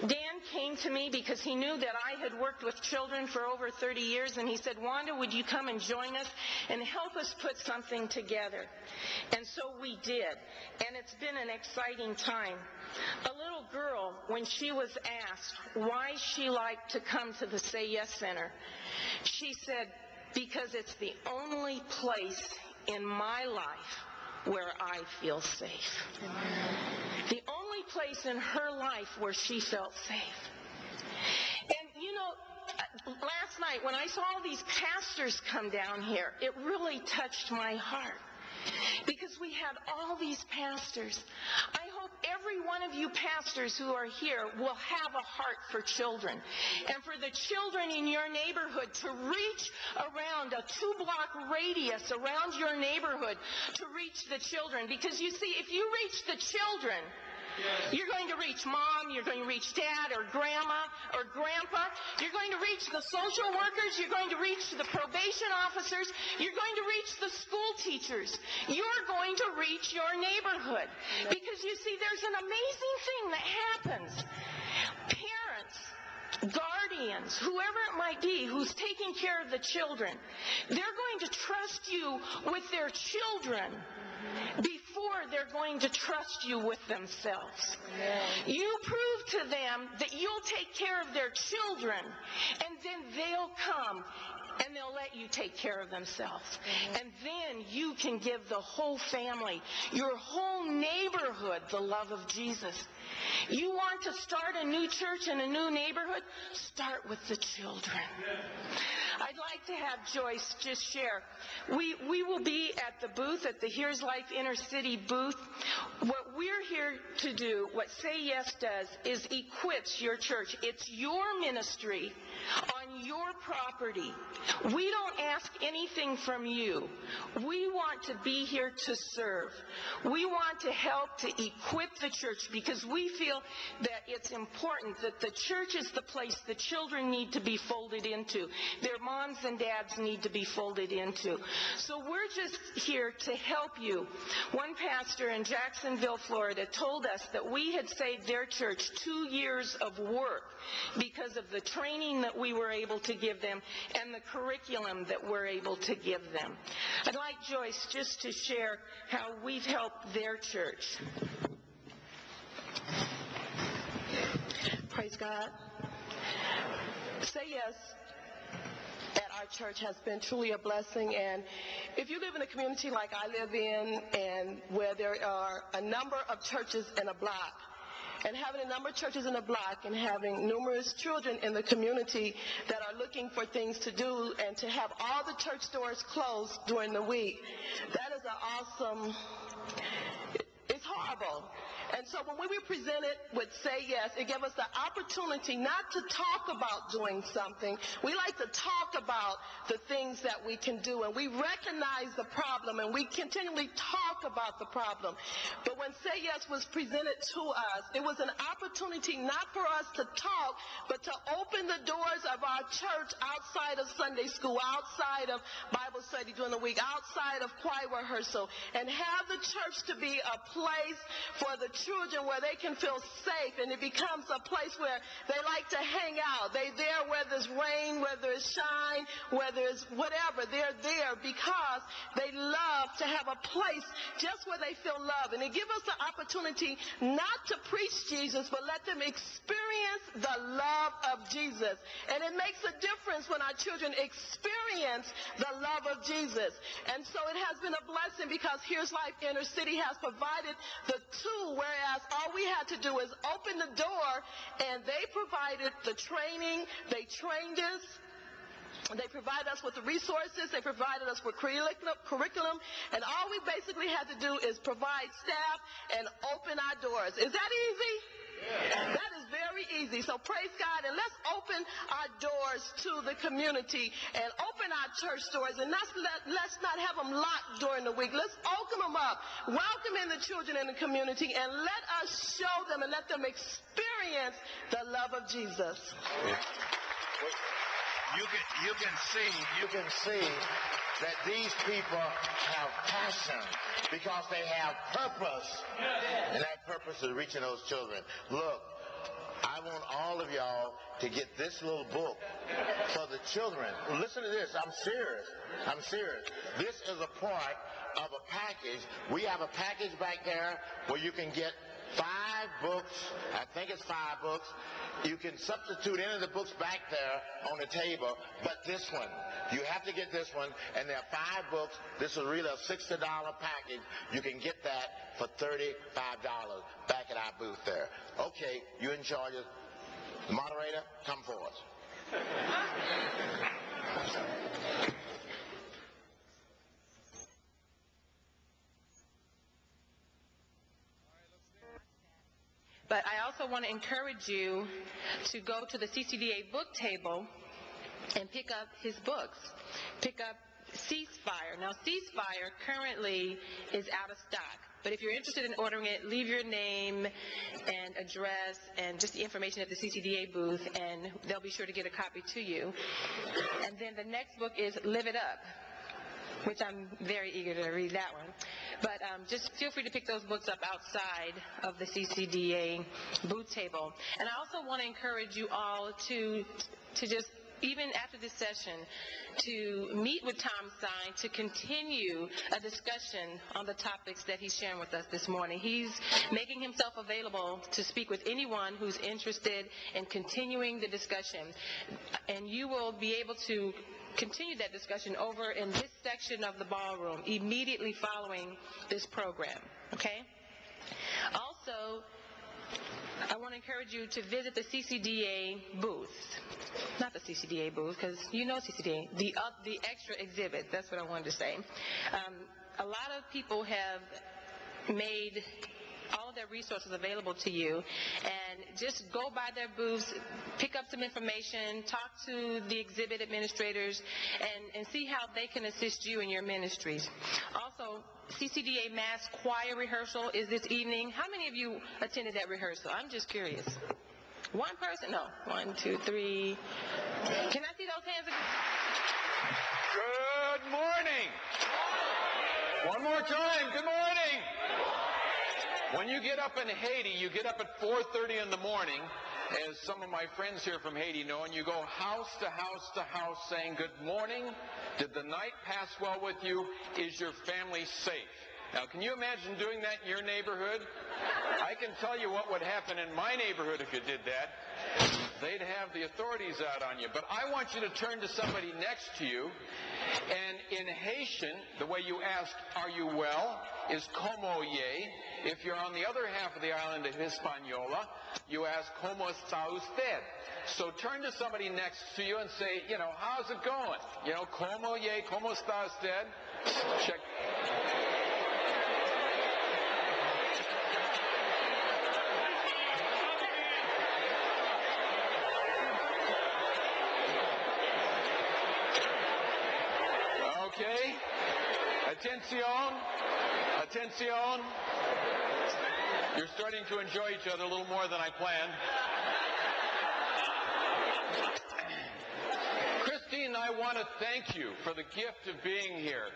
Dan came to me because he knew that I had worked with children for over 30 years, and he said, Wanda, would you come and join us and help us put something together? And so we did, and it's been an exciting time. A little girl, when she was asked why she liked to come to the Say Yes Center, she said, because it's the only place in my life where I feel safe. The only place in her life where she felt safe. And you know, last night when I saw all these pastors come down here, it really touched my heart. Because we had all these pastors. I every one of you pastors who are here will have a heart for children. And for the children in your neighborhood to reach around a two block radius around your neighborhood to reach the children. Because you see, if you reach the children, you're going to reach mom, you're going to reach dad or grandma or grandpa. You're going to reach the social workers, you're going to reach the probation officers, you're going to reach the school teachers. You're going to reach your neighborhood. Because you see, there's an amazing thing that happens. Parents, guardians, whoever it might be who's taking care of the children, they're going to trust you with their children before they're going to trust you with themselves. You prove to them that you'll take care of their children, and then they'll come and they'll let you take care of themselves. Mm-hmm. And then you can give the whole family, your whole neighborhood, the love of Jesus. You want to start a new church in a new neighborhood? Start with the children. I'd like to have Joyce just share. We, we will be at the booth, at the Here's Life Inner City booth. What we're here to do, what Say Yes does, is equips your church. It's your ministry on your property. We don't ask anything from you. We want to be here to serve. We want to help to equip the church because we feel that it's important that the church is the place the children need to be folded into. Their moms and dads need to be folded into. So we're just here to help you. One pastor in Jacksonville, Florida told us that we had saved their church two years of work because of the training that we were able to give them and the curriculum that we're able to give them. I'd like Joyce just to share how we've helped their church. Praise God. Say yes at our church has been truly a blessing. And if you live in a community like I live in and where there are a number of churches in a block, and having a number of churches in a block and having numerous children in the community that are looking for things to do and to have all the church doors closed during the week, that is an awesome, it's horrible. And so when we were presented with Say Yes, it gave us the opportunity not to talk about doing something. We like to talk about the things that we can do, and we recognize the problem, and we continually talk about the problem. But when Say Yes was presented to us, it was an opportunity not for us to talk, but to open the doors of our church outside of Sunday school, outside of Bible study during the week, outside of choir rehearsal, and have the church to be a place for the children where they can feel safe and it becomes a place where they like to hang out. They there whether it's rain, whether it's shine, whether it's whatever. They're there because they love to have a place just where they feel love. And it gives us the opportunity not to preach Jesus, but let them experience the love of Jesus. And it makes a difference when our children experience the love of Jesus. And so it has been a blessing because Here's Life Inner City has provided the tool where whereas all we had to do is open the door and they provided the training, they trained us, they provided us with the resources, they provided us with curriculum, and all we basically had to do is provide staff and open our doors. Is that easy? That is very easy. So praise God and let's open our doors to the community and open our church doors and let's, let, let's not have them locked during the week. Let's open them up. Welcome in the children in the community and let us show them and let them experience the love of Jesus. You can, you can see, you can see that these people have passion because they have purpose. And that purpose is reaching those children. Look, I want all of y'all to get this little book for the children. Listen to this. I'm serious. I'm serious. This is a part of a package. We have a package back there where you can get five books. I think it's five books. You can substitute any of the books back there on the table, but this one, you have to get this one, and there are five books. This is really a $60 package. You can get that for $35 back at our booth there. Okay, you in charge the moderator? Come forward. But I also want to encourage you to go to the CCDA book table and pick up his books. Pick up Ceasefire. Now, Ceasefire currently is out of stock. But if you're interested in ordering it, leave your name and address and just the information at the CCDA booth, and they'll be sure to get a copy to you. And then the next book is Live It Up which I'm very eager to read that one. But um, just feel free to pick those books up outside of the CCDA booth table. And I also want to encourage you all to to just even after this session, to meet with Tom Sine to continue a discussion on the topics that he's sharing with us this morning. He's making himself available to speak with anyone who's interested in continuing the discussion. And you will be able to continue that discussion over in this section of the ballroom immediately following this program. Okay? Also, I want to encourage you to visit the CCDA booth. Not the CCDA booth, because you know CCDA. The, uh, the extra exhibit, that's what I wanted to say. Um, a lot of people have made all of their resources available to you. And just go by their booths, pick up some information, talk to the exhibit administrators, and, and see how they can assist you in your ministries. Also, CCDA Mass Choir Rehearsal is this evening. How many of you attended that rehearsal? I'm just curious. One person? No. One, two, three. Can I see those hands again? Good morning. One more time. Good morning. When you get up in Haiti, you get up at 4:30 in the morning, as some of my friends here from Haiti know, and you go house to house to house saying, "Good morning. Did the night pass well with you? Is your family safe?" Now, can you imagine doing that in your neighborhood? I can tell you what would happen in my neighborhood if you did that. They'd have the authorities out on you. But I want you to turn to somebody next to you, and in Haitian, the way you ask, are you well, is como ye. If you're on the other half of the island of Hispaniola, you ask, como está usted? So turn to somebody next to you and say, you know, how's it going? You know, como ye, como está usted? Check. Okay. Atención. Atención. You're starting to enjoy each other a little more than I planned. Christine I want to thank you for the gift of being here.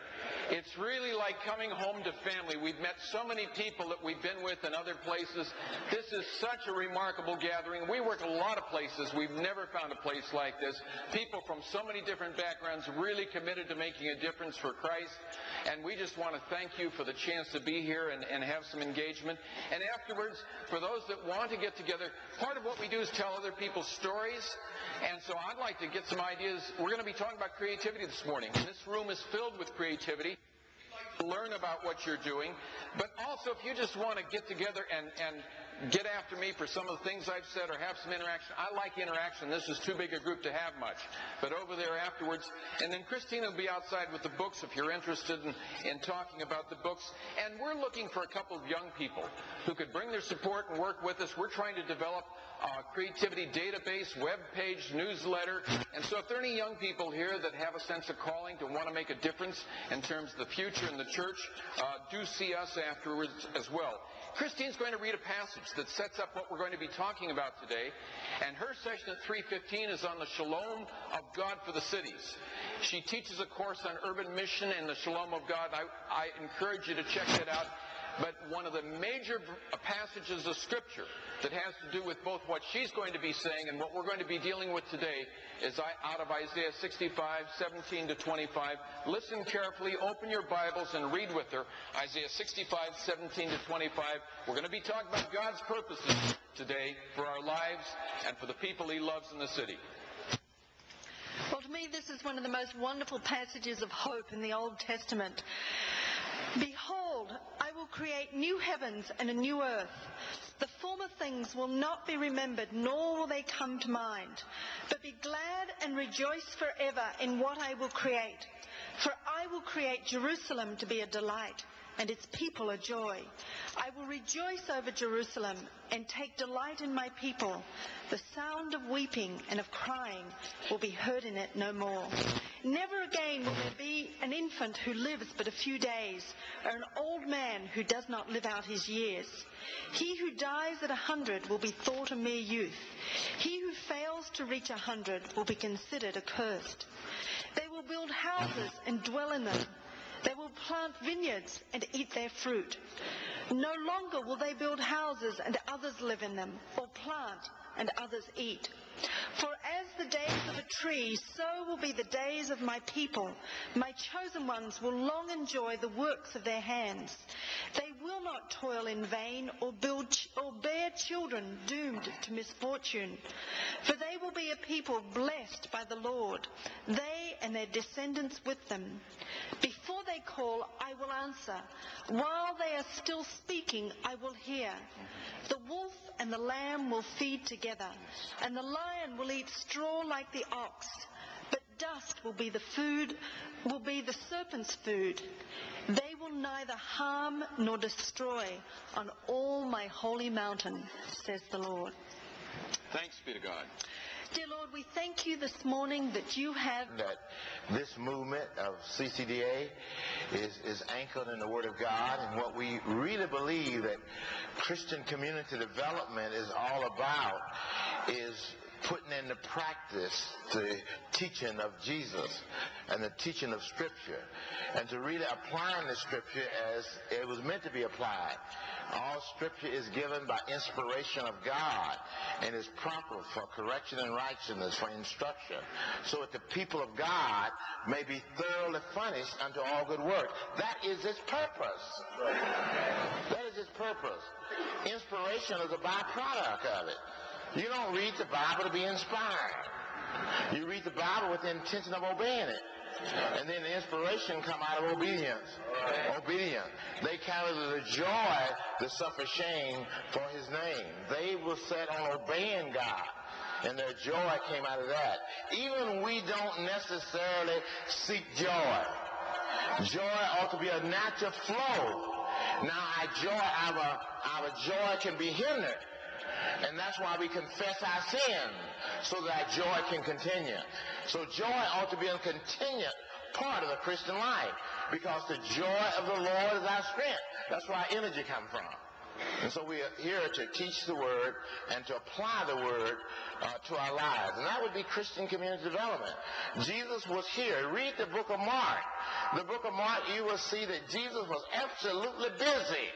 It's really like coming home to family. We've met so many people that we've been with in other places. This is such a remarkable gathering. We work a lot of places. We've never found a place like this. People from so many different backgrounds really committed to making a difference for Christ. And we just want to thank you for the chance to be here and, and have some engagement. And afterwards, for those that want to get together, part of what we do is tell other people's stories. And so I'd like to get some ideas. We're going to be talking about creativity this morning. This room is filled with creativity learn about what you're doing, but also if you just want to get together and, and get after me for some of the things I've said or have some interaction, I like interaction. This is too big a group to have much. But over there afterwards, and then Christina will be outside with the books if you're interested in, in talking about the books. And we're looking for a couple of young people who could bring their support and work with us. We're trying to develop a creativity database, web page, newsletter. And so if there are any young people here that have a sense of calling to want to make a difference in terms of the future in the church, uh, do see us afterwards as well. Christine's going to read a passage that sets up what we're going to be talking about today. And her session at 3.15 is on the shalom of God for the cities. She teaches a course on urban mission and the shalom of God. I, I encourage you to check that out but one of the major passages of Scripture that has to do with both what she's going to be saying and what we're going to be dealing with today is out of Isaiah 65, 17 to 25. Listen carefully, open your Bibles, and read with her Isaiah 65, 17 to 25. We're going to be talking about God's purposes today for our lives and for the people He loves in the city. Well, to me, this is one of the most wonderful passages of hope in the Old Testament. Behold, I will create new heavens and a new earth. The former things will not be remembered, nor will they come to mind. But be glad and rejoice forever in what I will create. For I will create Jerusalem to be a delight, and its people a joy. I will rejoice over Jerusalem and take delight in my people. The sound of weeping and of crying will be heard in it no more. Never again will there be an infant who lives but a few days, or an old man who does not live out his years. He who dies at a hundred will be thought a mere youth. He who fails to reach a hundred will be considered accursed. They will build houses and dwell in them. They will plant vineyards and eat their fruit. No longer will they build houses and others live in them, or plant and others eat. For as the days of a tree, so will be the days of my people. My chosen ones will long enjoy the works of their hands. They will not toil in vain or build or bear children doomed to misfortune. For they will be a people blessed by the Lord, they and their descendants with them. Before they call, I will answer. While they are still speaking, I will hear. The wolf and the lamb will feed together, and the lion will eat straw like the ox. But dust will be the food, will be the serpent's food. They will neither harm nor destroy on all my holy mountain, says the Lord. Thanks be to God. Dear Lord, we thank you this morning that you have that this movement of CCDA is, is anchored in the Word of God and what we really believe that Christian community development is all about is putting into practice the teaching of Jesus and the teaching of Scripture and to really applying the Scripture as it was meant to be applied. All Scripture is given by inspiration of God and is proper for correction and righteousness, for instruction, so that the people of God may be thoroughly furnished unto all good work. That is its purpose. That is its purpose. Inspiration is a byproduct of it. You don't read the Bible to be inspired. You read the Bible with the intention of obeying it. And then the inspiration come out of obedience. Obedience. They counted the joy that suffer shame for his name. They were set on obeying God. And their joy came out of that. Even we don't necessarily seek joy. Joy ought to be a natural flow. Now our joy, our, our joy can be hindered. And that's why we confess our sin, so that joy can continue. So joy ought to be a continued part of the Christian life, because the joy of the Lord is our strength. That's where our energy comes from. And so we are here to teach the Word and to apply the Word uh, to our lives. And that would be Christian community development. Jesus was here. Read the book of Mark. The book of Mark, you will see that Jesus was absolutely busy.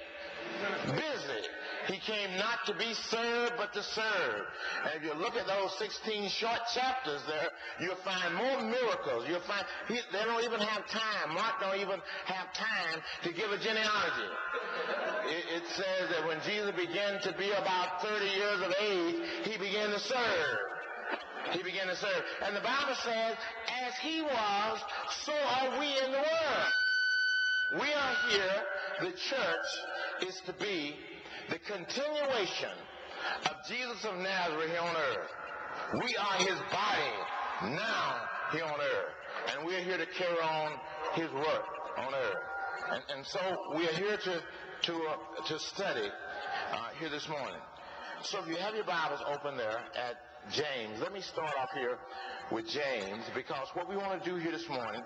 Busy. He came not to be served, but to serve. And if you look at those 16 short chapters there, you'll find more miracles. You'll find, he, they don't even have time. Mark don't even have time to give a genealogy. It, it says that when Jesus began to be about 30 years of age, he began to serve. He began to serve. And the Bible says, as he was, so are we in the world. We are here, the church is to be the continuation of Jesus of Nazareth here on earth. We are his body now here on earth. And we're here to carry on his work on earth. And, and so we are here to, to, uh, to study uh, here this morning. So if you have your Bibles open there at James, let me start off here with James because what we want to do here this morning,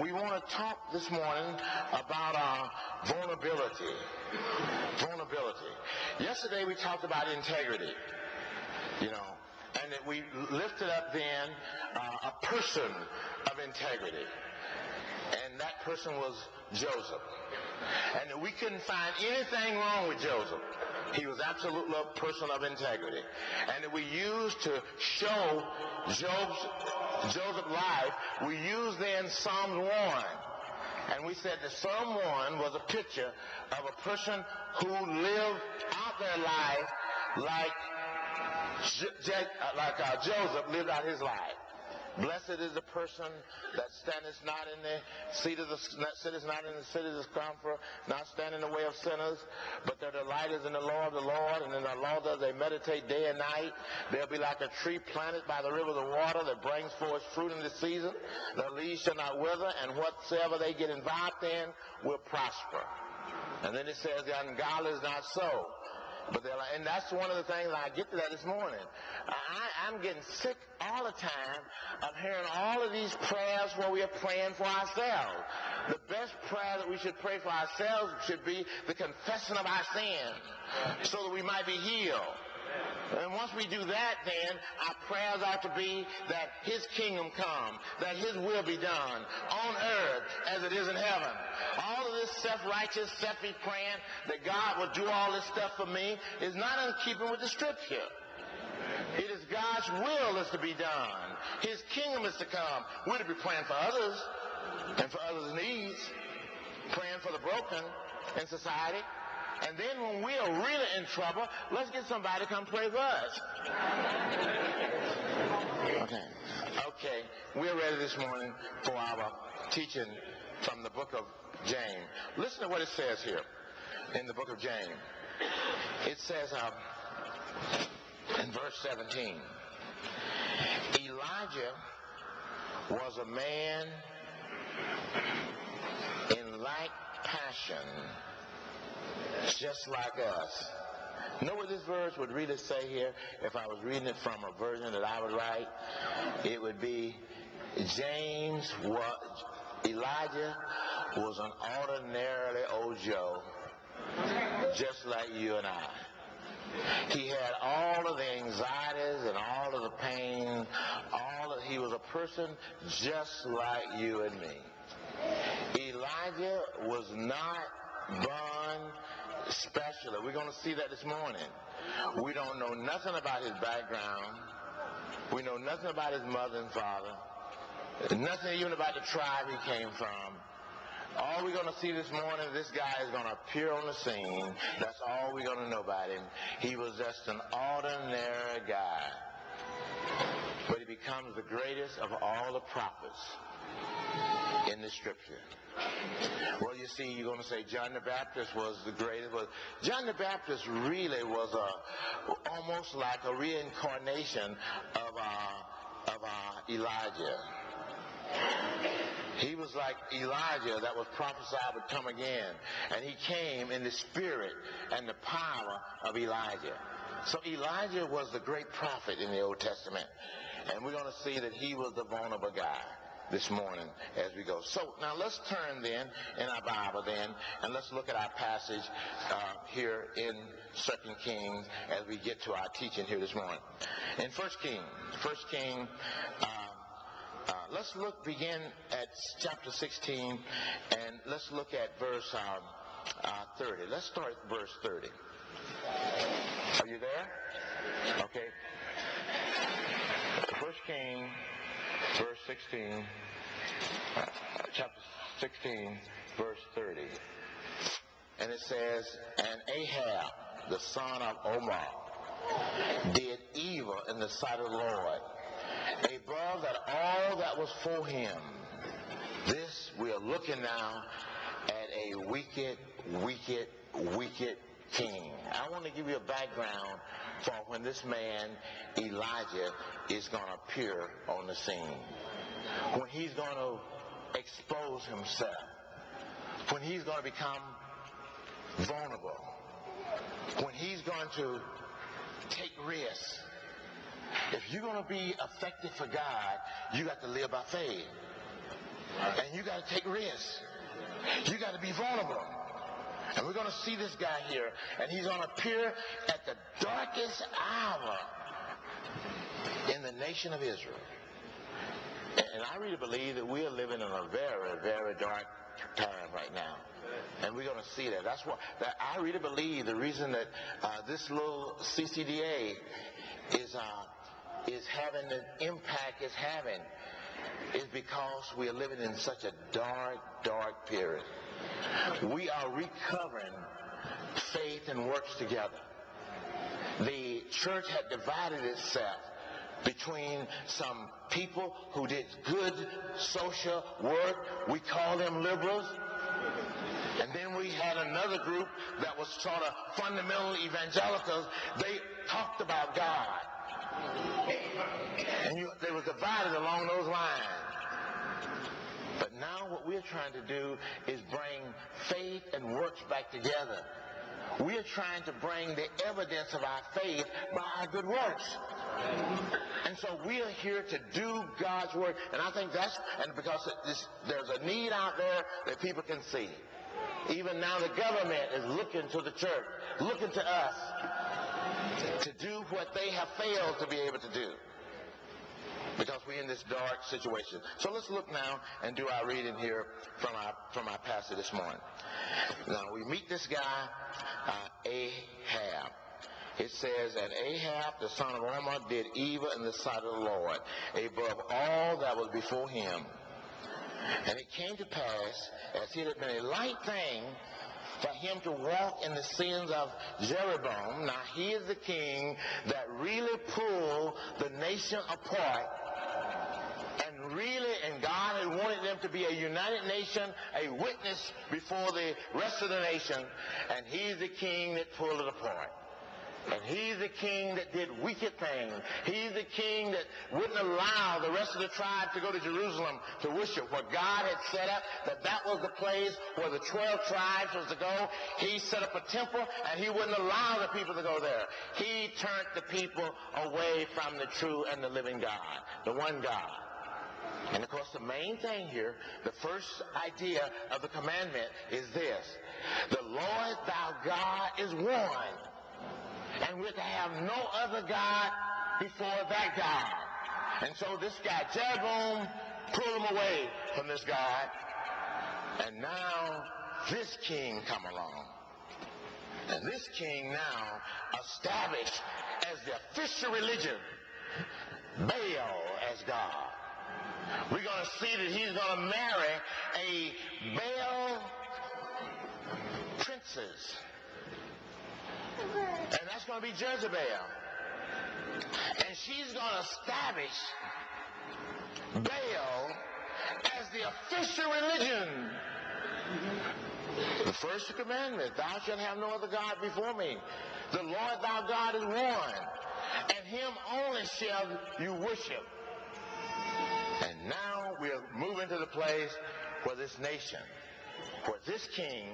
we want to talk this morning about our vulnerability. Vulnerability. Yesterday we talked about integrity, you know, and that we lifted up then uh, a person of integrity. And that person was Joseph. And that we couldn't find anything wrong with Joseph. He was absolutely a person of integrity. And we used to show Job's, Joseph's life, we used then Psalm 1. And we said that Psalm 1 was a picture of a person who lived out their life like, like uh, Joseph lived out his life. Blessed is the person that standeth not in the seat of the sitteth not in the seat of the discomfort, not stand in the way of sinners, but their delight is in the law of the Lord, and in the law does they meditate day and night. They'll be like a tree planted by the rivers of water that brings forth fruit in the season. Their leaves shall not wither, and whatsoever they get involved in will prosper. And then it says the ungodly is not so. But they're like, and that's one of the things I get to that this morning. I, I'm getting sick all the time of hearing all of these prayers where we are praying for ourselves. The best prayer that we should pray for ourselves should be the confession of our sin so that we might be healed. And once we do that, then our prayers ought to be that His kingdom come, that His will be done on earth as it is in heaven. All of this self-righteous, selfish praying that God will do all this stuff for me is not in keeping with the Scripture. It is God's will is to be done. His kingdom is to come. We're to be praying for others and for others' needs, praying for the broken in society. And then when we are really in trouble, let's get somebody to come pray for us. Okay. Okay. We're ready this morning for our teaching from the book of James. Listen to what it says here in the book of James. It says um, in verse 17, Elijah was a man in like passion, just like us. Know what this verse would really say here? If I was reading it from a version that I would write, it would be James was Elijah was an ordinarily old Joe, just like you and I. He had all of the anxieties and all of the pain. All of, he was a person just like you and me. Elijah was not born special. We're going to see that this morning. We don't know nothing about his background. We know nothing about his mother and father. Nothing even about the tribe he came from. All we're going to see this morning, this guy is going to appear on the scene. That's all we're going to know about him. He was just an ordinary guy. But he becomes the greatest of all the prophets in the scripture. Well, you see, you're going to say John the Baptist was the greatest. Well, John the Baptist really was a almost like a reincarnation of uh, of uh, Elijah. He was like Elijah that was prophesied would come again. And he came in the spirit and the power of Elijah. So Elijah was the great prophet in the Old Testament. And we're going to see that he was the vulnerable guy this morning as we go. So now let's turn then in our Bible then and let's look at our passage uh, here in Second Kings as we get to our teaching here this morning. In First King, First King, uh, uh, let's look, begin at chapter 16, and let's look at verse um, uh, 30. Let's start verse 30. Are you there? Okay. First King, verse 16, uh, chapter 16, verse 30. And it says, And Ahab, the son of Omri, did evil in the sight of the Lord above that all that was for him. This, we are looking now at a wicked, wicked, wicked king. I want to give you a background for when this man, Elijah, is going to appear on the scene. When he's going to expose himself. When he's going to become vulnerable. When he's going to take risks if you're going to be effective for God, you got to live by faith. And you got to take risks. You got to be vulnerable. And we're going to see this guy here, and he's going to appear at the darkest hour in the nation of Israel. And I really believe that we are living in a very, very dark time right now. And we're going to see that. That's what that I really believe the reason that uh, this little CCDA is uh, is having the impact it's having is because we are living in such a dark, dark period. We are recovering faith and works together. The church had divided itself between some people who did good social work. We call them liberals. And then we had another group that was sort of fundamental evangelicals. They talked about God. And you, they were divided along those lines. But now what we're trying to do is bring faith and works back together. We're trying to bring the evidence of our faith by our good works. And so we are here to do God's work. And I think that's, and because this, there's a need out there that people can see. Even now the government is looking to the church, looking to us to do what they have failed to be able to do. Because we're in this dark situation. So let's look now and do our reading here from our from our passage this morning. Now we meet this guy, uh, Ahab. It says, And Ahab, the son of Omri, did evil in the sight of the Lord, above all that was before him. And it came to pass, as it had been a light thing for him to walk in the sins of Jeroboam. Now he is the king that really pulled the nation apart and really, and God had wanted them to be a united nation, a witness before the rest of the nation, and he's the king that pulled it apart. And he's the king that did wicked things. He's the king that wouldn't allow the rest of the tribe to go to Jerusalem to worship what God had set up, that that was the place where the 12 tribes was to go. He set up a temple and he wouldn't allow the people to go there. He turned the people away from the true and the living God, the one God. And of course, the main thing here, the first idea of the commandment is this. The Lord thou God is one and we're to have no other God before that God. And so this guy, Jeroboam, pulled him away from this God. And now this king come along. And this king now established as the official religion Baal as God. We're going to see that he's going to marry a Baal princess. And that's going to be Jezebel. And she's going to establish Baal as the official religion. The first commandment, thou shalt have no other God before me. The Lord thy God is one, and him only shall you worship. And now we are moving to the place where this nation, where this king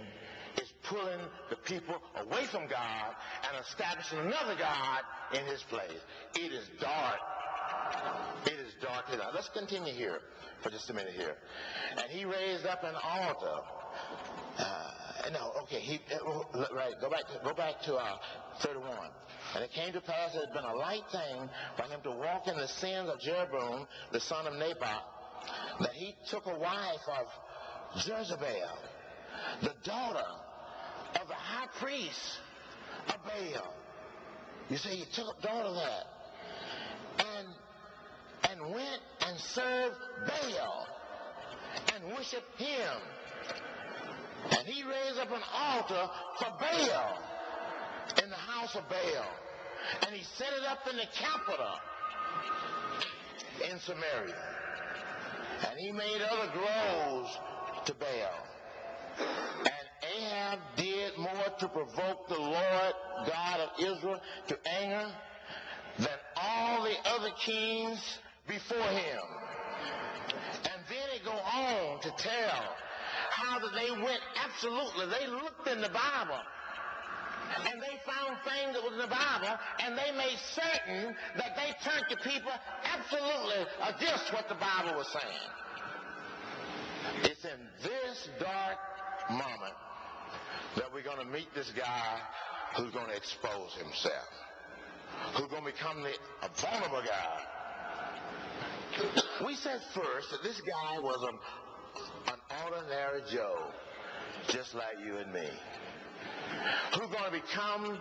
is pulling the people away from God and establishing another God in his place. It is dark. It is dark. Let's continue here for just a minute here. And he raised up an altar. Uh, no, okay, he, uh, right, go back to, go back to uh, 31. And it came to pass that it had been a light thing for him to walk in the sins of Jeroboam, the son of Nebat, that he took a wife of Jezebel, the daughter of the high priest of Baal. You see, he took a daughter of that and and went and served Baal and worshiped him. And he raised up an altar for Baal in the house of Baal. And he set it up in the capital in Samaria. And he made other groves to Baal. And Ahab did more to provoke the Lord God of Israel to anger than all the other kings before him. And then it go on to tell how that they went absolutely, they looked in the Bible and they found things that was in the Bible, and they made certain that they turned to people absolutely against what the Bible was saying. It's in this dark moment that we're going to meet this guy who's going to expose himself, who's going to become the, vulnerable guy. We said first that this guy was a, an ordinary Joe, just like you and me who's going to become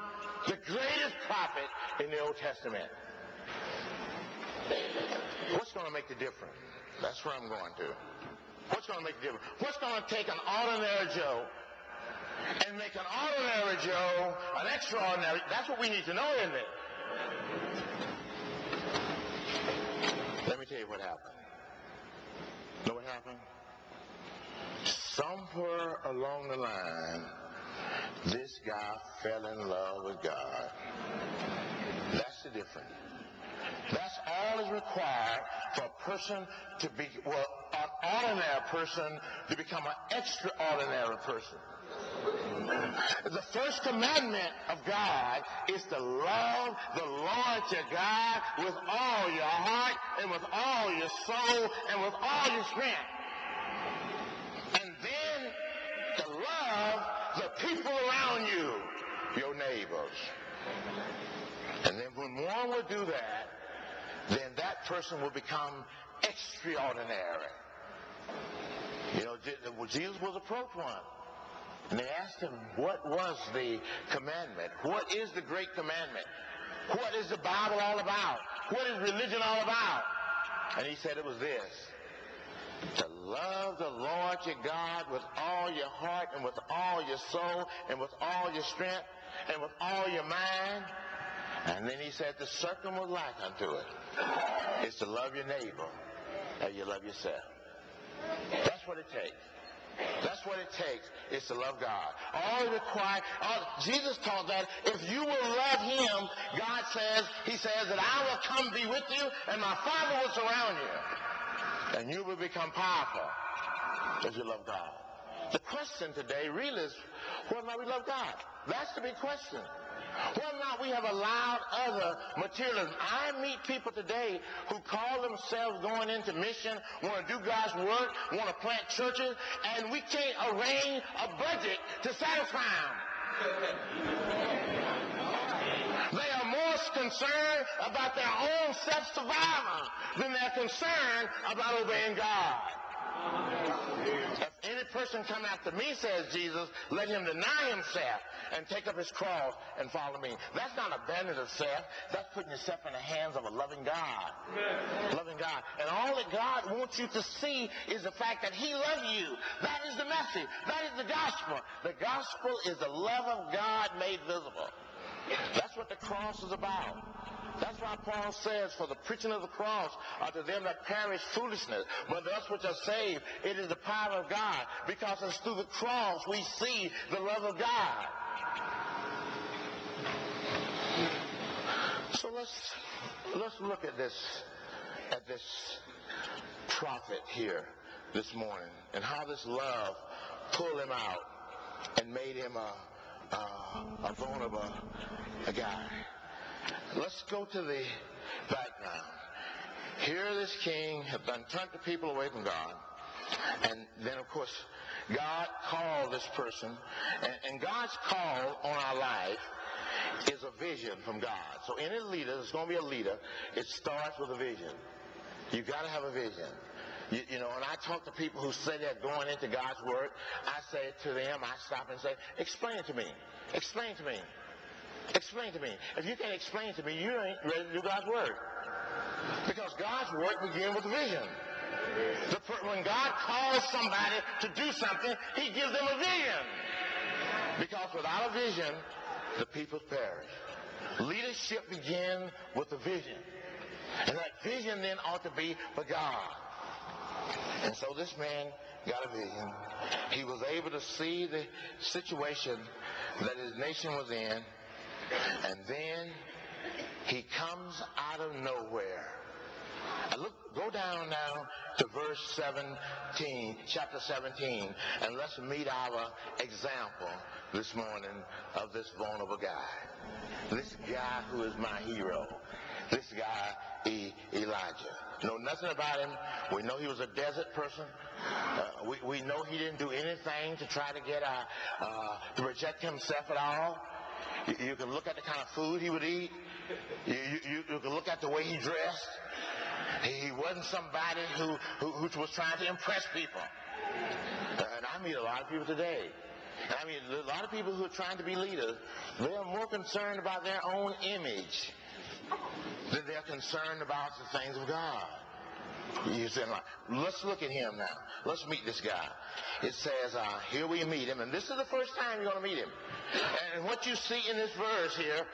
the greatest prophet in the Old Testament. What's going to make the difference? That's where I'm going to. What's going to make the difference? What's going to take an ordinary Joe and make an ordinary Joe an extraordinary? That's what we need to know, isn't it? Let me tell you what happened. Know what happened? Somewhere along the line, this guy fell in love with God. That's the difference. That's all is required for a person to be, well, an ordinary person to become an extraordinary person. The first commandment of God is to love the Lord your God with all your heart and with all your soul and with all your strength. And then to love the people around you, your neighbors. And then when one will do that, then that person will become extraordinary. You know, Jesus was approached one. And they asked him, what was the commandment? What is the great commandment? What is the Bible all about? What is religion all about? And he said it was this. To love the Lord your God with all your heart and with all your soul and with all your strength and with all your mind. And then he said the second was like unto it. It's to love your neighbor as you love yourself. That's what it takes. That's what it takes is to love God. All it requires, all, Jesus taught that if you will love him, God says, he says that I will come be with you and my Father will surround you. And you will become powerful if you love God. The question today really is whether or not we love God. That's the big question. Whether or not we have allowed other materialism. I meet people today who call themselves going into mission, want to do God's work, want to plant churches, and we can't arrange a budget to satisfy them. They are more concerned about their own self-survival than they're concerned about obeying God. If any person come after me, says Jesus, let him deny himself and take up his cross and follow me. That's not abandoning of self. That's putting yourself in the hands of a loving God. Loving God. And all that God wants you to see is the fact that he loves you. That is the message. That is the gospel. The gospel is the love of God made visible. That's what the cross is about. That's why Paul says, for the preaching of the cross are to them that perish foolishness, but to us which are saved, it is the power of God, because it's through the cross we see the love of God. So let's let's look at this at this prophet here this morning and how this love pulled him out and made him a a, a vulnerable a guy. Let's go to the background. Here this king had done turned the people away from God. And then, of course, God called this person. And, and God's call on our life is a vision from God. So any leader, there's going to be a leader, it starts with a vision. You got to have a vision. You, you, know, and I talk to people who say they're going into God's Word, I say to them, I stop and say, explain to me. Explain to me. Explain to me. If you can't explain to me, you ain't ready to do God's Word. Because God's Word begins with a vision. The, when God calls somebody to do something, He gives them a vision. Because without a vision, the people perish. Leadership begins with a vision. And that vision then ought to be for God. And so this man got a vision. He was able to see the situation that his nation was in. And then he comes out of nowhere. And look, go down now to verse 17, chapter 17, and let's meet our example this morning of this vulnerable guy. This guy who is my hero. This guy, e- Elijah. Know nothing about him. We know he was a desert person. Uh, we, we know he didn't do anything to try to get, uh, uh, to reject himself at all. You, can look at the kind of food he would eat. You, you, you can look at the way he dressed. He wasn't somebody who, who, who was trying to impress people. And I meet a lot of people today. I mean, a lot of people who are trying to be leaders, they are more concerned about their own image than they're concerned about the things of God. You said, let's look at him now. Let's meet this guy. It says, uh, here we meet him, and this is the first time you're going to meet him. And what you see in this verse here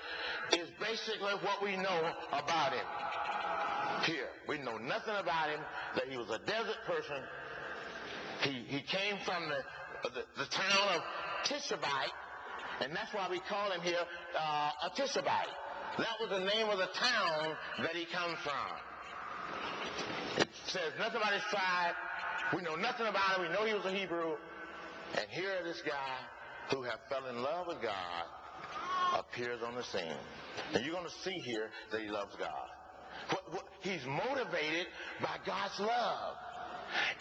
is basically what we know about him. Here, we know nothing about him, that he was a desert person. He, he came from the, the, the town of Tishabite, and that's why we call him here uh, a Tishabite. That was the name of the town that he comes from. It says nothing about his tribe. We know nothing about him. We know he was a Hebrew. And here this guy who have fell in love with God appears on the scene. And you're going to see here that he loves God. What, what, he's motivated by God's love.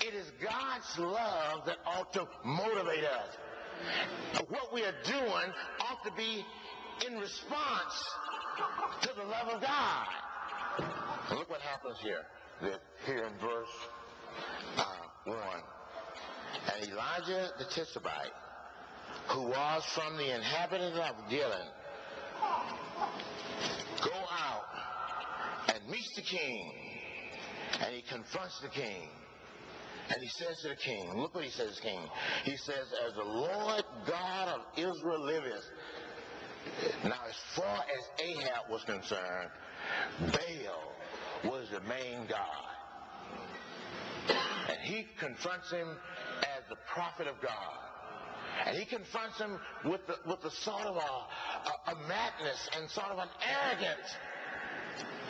It is God's love that ought to motivate us. What we are doing ought to be in response to the love of God. Look what happens here. Here in verse uh, 1. And Elijah the Tishbite, who was from the inhabitants of Gilead, go out and meets the king. And he confronts the king. And he says to the king, look what he says king. He says, as the Lord God of Israel liveth. Now, as far as Ahab was concerned, Baal was the main God. And he confronts him as the prophet of God. And he confronts him with the, with the sort of a, a, a madness and sort of an arrogance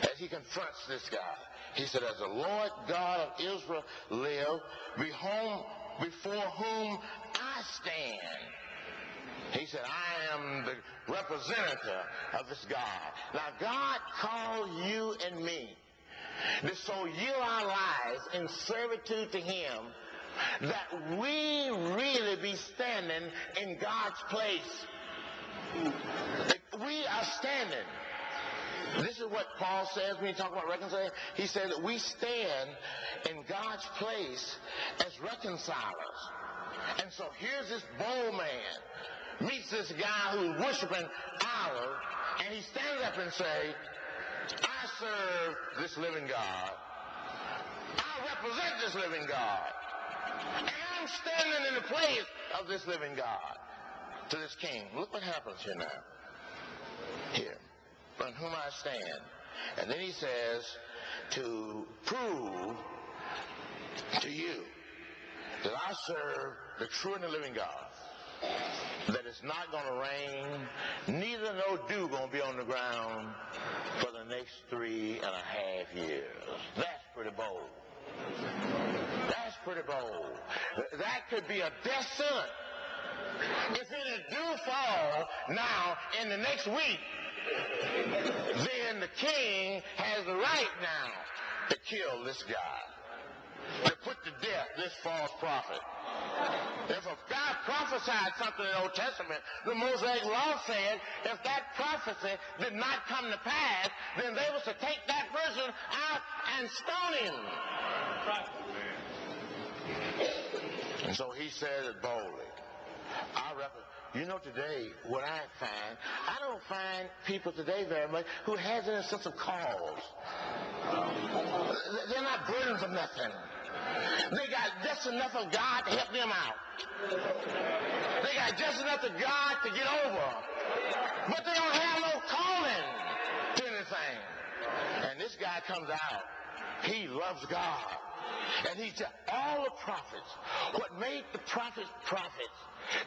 as he confronts this guy. He said, as the Lord God of Israel live, before whom I stand. He said, I am the representative of this God. Now, God called you and me to so yield our lives in servitude to Him that we really be standing in God's place. We are standing. This is what Paul says when he talks about reconciliation. He said that we stand in God's place as reconcilers. And so here's this bold man meets this guy who's worshiping idols, and he stands up and say, I serve this living God. I represent this living God. And I'm standing in the place of this living God to this king. Look what happens here now. Here. On whom I stand. And then he says, to prove to you that I serve the true and the living God. That it's not going to rain, neither no dew going to be on the ground for the next three and a half years. That's pretty bold. That's pretty bold. That could be a death sentence. If it do fall now in the next week, then the king has the right now to kill this guy, to put to death this false prophet. If a God prophesied something in the Old Testament, the Mosaic Law said if that prophecy did not come to pass, then they was to take that person out and stone him. And so he said it boldly. I reckon, you know today, what I find, I don't find people today very much who has any sense of cause. They're not burdened for nothing. They got just enough of God to help them out. They got just enough of God to get over. But they don't have no calling to anything. And this guy comes out. He loves God. And he said, all the prophets, what made the prophets prophets,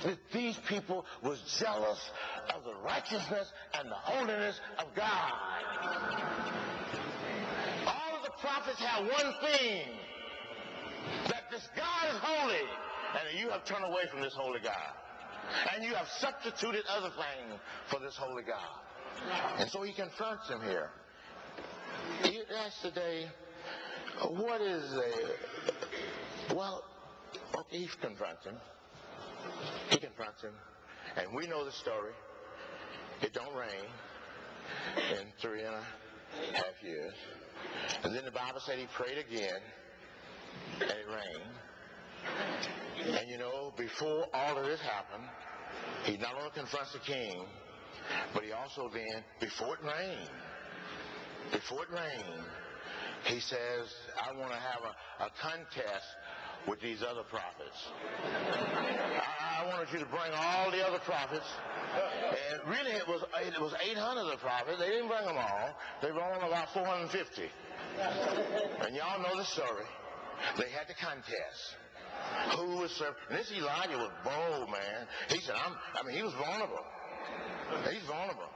that these people was jealous of the righteousness and the holiness of God. All of the prophets have one thing, that this God is holy, and you have turned away from this holy God. And you have substituted other things for this holy God. And so he confronts him here. Today, what is a, well, okay, he confronts him. He confronts him. And we know the story. It don't rain in three and a half years. And then the Bible said he prayed again, and it rained. And you know, before all of this happened, he not only confronts the king, but he also then, before it rained, before it rained, he says, I want to have a, a contest with these other prophets. I, I wanted you to bring all the other prophets. And really, it was it was 800 of the prophets. They didn't bring them all. They brought them about 450. And y'all know the story. They had the contest. Who was serving? This Elijah was bold, man. He said, I'm, I mean, he was vulnerable. He's vulnerable.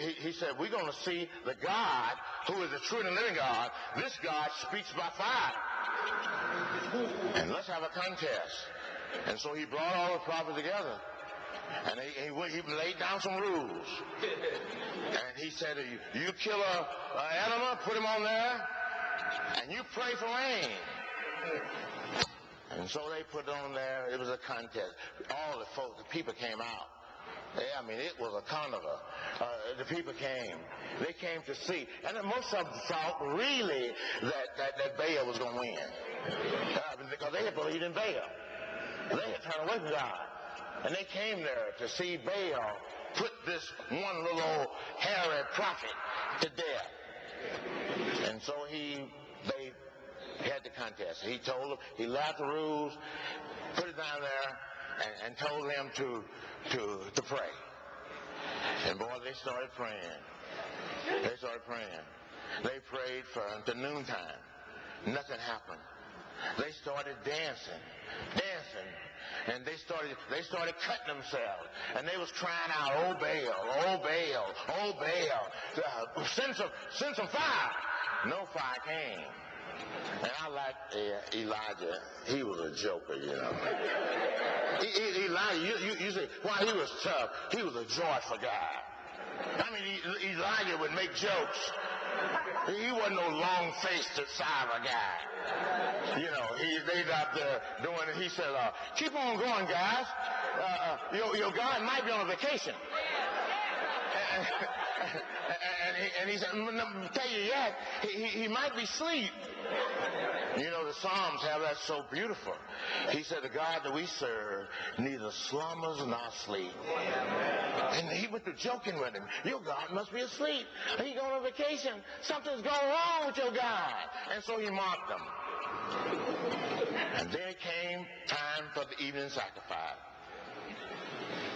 He, he said, we're going to see the God who is the true and living God. This God speaks by fire. And let's have a contest. And so he brought all the prophets together. And he, he, he laid down some rules. And he said, you, kill a, a animal, put him on there, and you pray for rain. And so they put on there, it was a contest. All the folks, the people came out. I mean, it was a carnival. Uh, the people came. They came to see. And most of them thought really that, that, that Baal was going to win. Uh, because they had believed in Baal. They had turned away from God. And they came there to see Baal put this one little old hairy prophet to death. And so he, they had the contest. He told them, he laid the rules, put it down there, and, and told them to, to, to pray. And boy, they started praying. They started praying. They prayed for until noontime. Nothing happened. they started dancing, dancing. And they started, they started cutting themselves. And they was crying out, oh Baal, oh Baal, oh Baal. Uh, send some, send some fire. No fire came. And I like uh, Elijah. He was a joker, you know. E- Elijah, you, you, you say, why he was tough, he was a joyful guy. I mean, E- Elijah would make jokes. He wasn't no long-faced cyber guy. You know, he, they out there doing it. He said, uh, keep on going, guys. Uh, uh, your, your God might be on a vacation. And, he, and he said, "Mm, no, tell you yet, he, he, might be asleep. You know, the Psalms have that so beautiful. He said, the God that we serve neither slumbers nor sleep. And he went to joking with him. Your God must be asleep. He going on vacation. Something's going wrong with your God. And so he mocked them. And then came time for the evening sacrifice.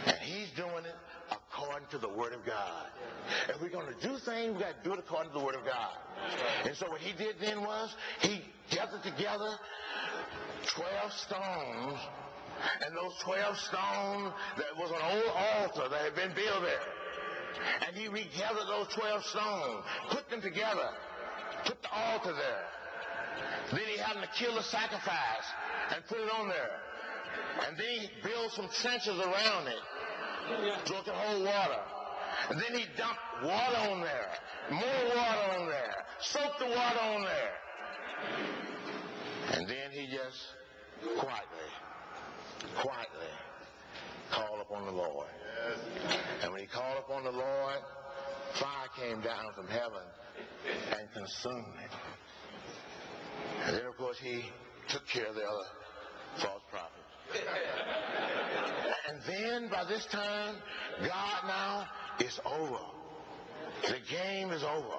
And he's doing it according to the Word of God. If we're going to do things, we've got to do it according to the Word of God. And so what he did then was he gathered together 12 stones, and those 12 stones, that was an old altar that had been built there. And he regathered those 12 stones, put them together, put the altar there. Then he had to kill the sacrifice and put it on there. And then he built some trenches around it it could hold water. And then he dumped water on there, more water on there, soaked the water on there. And then he just quietly, quietly called upon the Lord. And when he called upon the Lord, fire came down from heaven and consumed it. And then, of course, he took care of the other false prophets. And then by this time, God now is over. The game is over.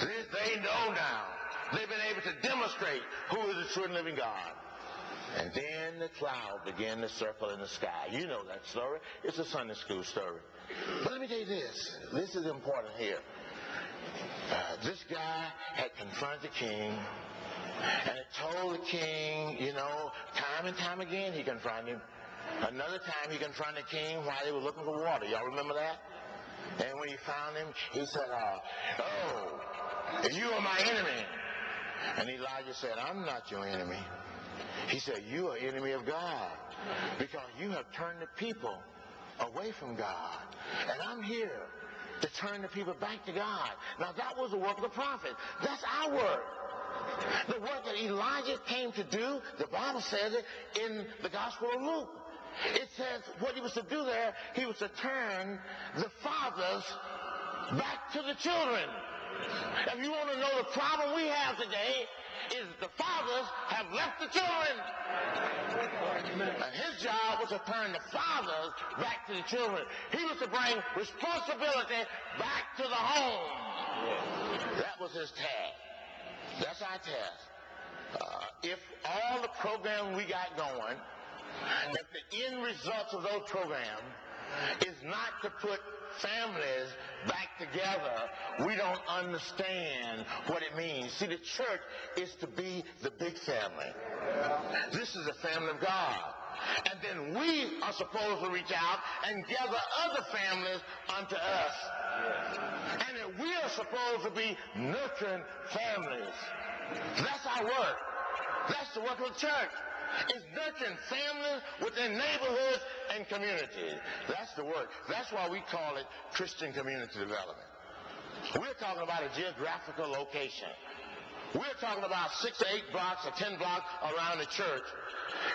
They, they know now. They've been able to demonstrate who is the true and living God. And then the cloud began to circle in the sky. You know that story. It's a Sunday school story. But let me tell you this. This is important here. Uh, this guy had confronted the king and it told the king, you know, time and time again he confronted him. Another time he confronted the king while they were looking for water. Y'all remember that? And when he found him, he said, uh, oh, you are my enemy. And Elijah said, I'm not your enemy. He said, you are enemy of God because you have turned the people away from God. And I'm here to turn the people back to God. Now that was the work of the prophet. That's our work. The work that Elijah came to do, the Bible says it in the Gospel of Luke. It says what he was to do there, he was to turn the fathers back to the children. If you want to know the problem we have today, is the fathers have left the children. And his job was to turn the fathers back to the children. He was to bring responsibility back to the home. That was his task. That's our task. Uh, if all the programs we got going, if the end results of those programs is not to put families back together, we don't understand what it means. See, the church is to be the big family. This is the family of God. And then we are supposed to reach out and gather other families unto us. And that we are supposed to be nurturing families. That's our work. That's the work of the church. It's nurturing families within neighborhoods and communities. That's the work. That's why we call it Christian community development. We're talking about a geographical location. We're talking about six or eight blocks or ten blocks around the church.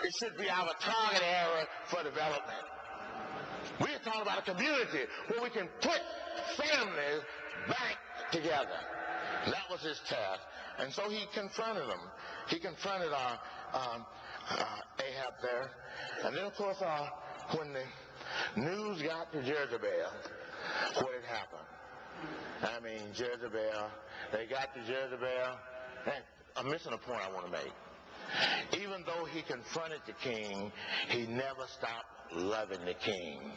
It should be our target area for development. We're talking about a community where we can put families back together. That was his task. And so he confronted them. He confronted uh, um, uh, Ahab there. And then, of course, uh, when the news got to Jezebel, what had happened? I mean, Jezebel, they got to Jezebel. And I'm missing a point I want to make. Even though he confronted the king, he never stopped loving the king.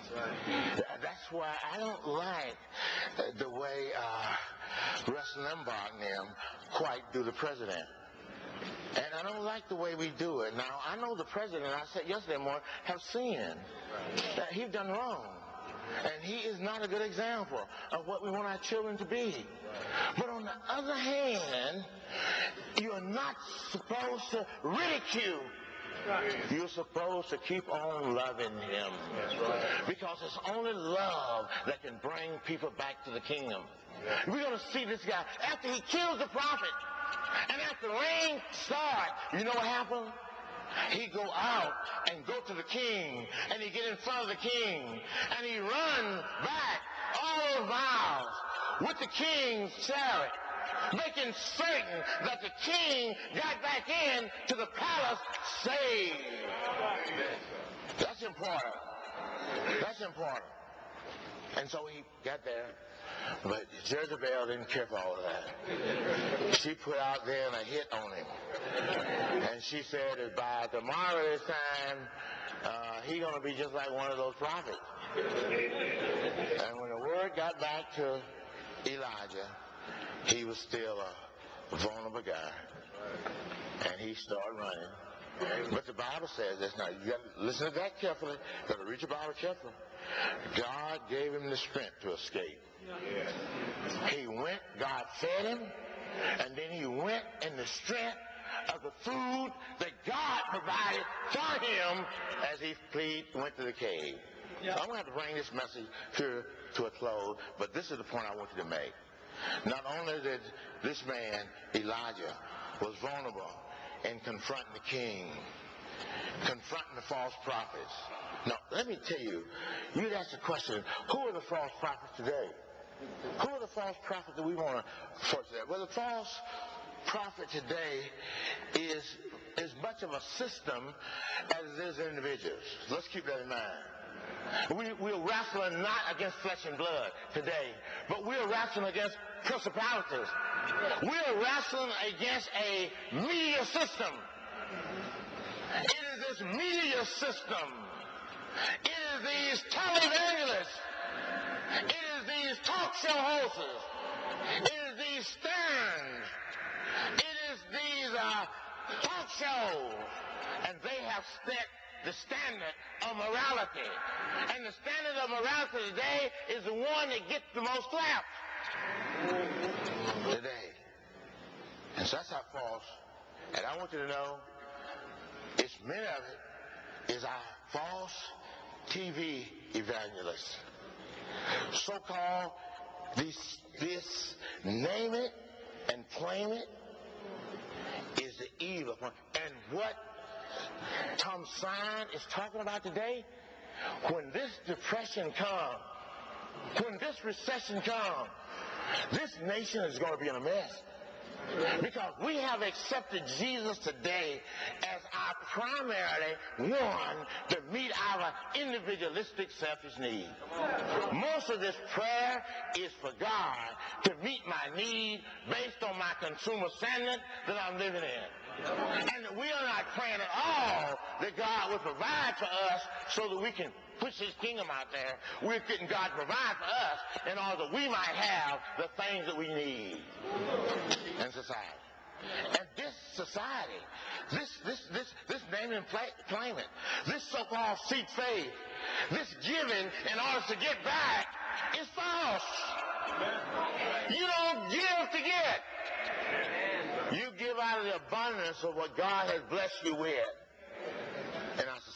That's why I don't like the way uh, Rush Limbaugh and them quite do the president. And I don't like the way we do it. Now, I know the president, I said yesterday morning, have sinned. That he's done wrong. And he is not a good example of what we want our children to be. But on the other hand, you're not supposed to ridicule. You're supposed to keep on loving him. Because it's only love that can bring people back to the kingdom. We're going to see this guy after he kills the prophet. And after the rain starts, you know what happened? He go out and go to the king, and he get in front of the king, and he run back all miles with the king's chariot, making certain that the king got back in to the palace saved. That's important. That's important. And so he got there. But Jezebel didn't care for all of that. She put out there a hit on him. And she said by tomorrow this time, uh, he going to be just like one of those prophets. And when the word got back to Elijah, he was still a vulnerable guy. And he started running. But the Bible says this. Now, you got to listen to that carefully. You got to read your Bible carefully. God gave him the strength to escape. He went, God fed him, and then he went in the strength of the food that God provided for him as he plead, went to the cave. So I'm going to have to bring this message here to a close, but this is the point I want you to make. Not only did this man, Elijah, was vulnerable in confronting the king, confronting the false prophets. Now, let me tell you, you'd ask the question, who are the false prophets today? Who are the false prophets that we want to force that? Well, the false prophet today is as much of a system as it is individuals. Let's keep that in mind. We, we're wrestling not against flesh and blood today, but we're wrestling against principalities. We're wrestling against a media system. It is this media system. It is these televangelists. It is these talk show hosts. It is these sterns. It is these uh, talk shows. And they have set the standard of morality. And the standard of morality today is the one that gets the most claps today. And so that's how false. And I want you to know, it's many of it is our false TV evangelists. So-called this, this name it and claim it is the evil one. And what Tom Sine is talking about today, when this depression comes, when this recession comes, this nation is going to be in a mess. Because we have accepted Jesus today as our primarily one to meet our individualistic selfish needs. Most of this prayer is for God to meet my need based on my consumer standard that I'm living in. And we are not praying at all that God will provide for us so that we can push his kingdom out there. We're getting God to provide for us in order that we might have the things that we need in society. And this society, this this this this name and claim it, this so-called seed faith, this giving in order to get back is false. You don't give to get. You give out of the abundance of what God has blessed you with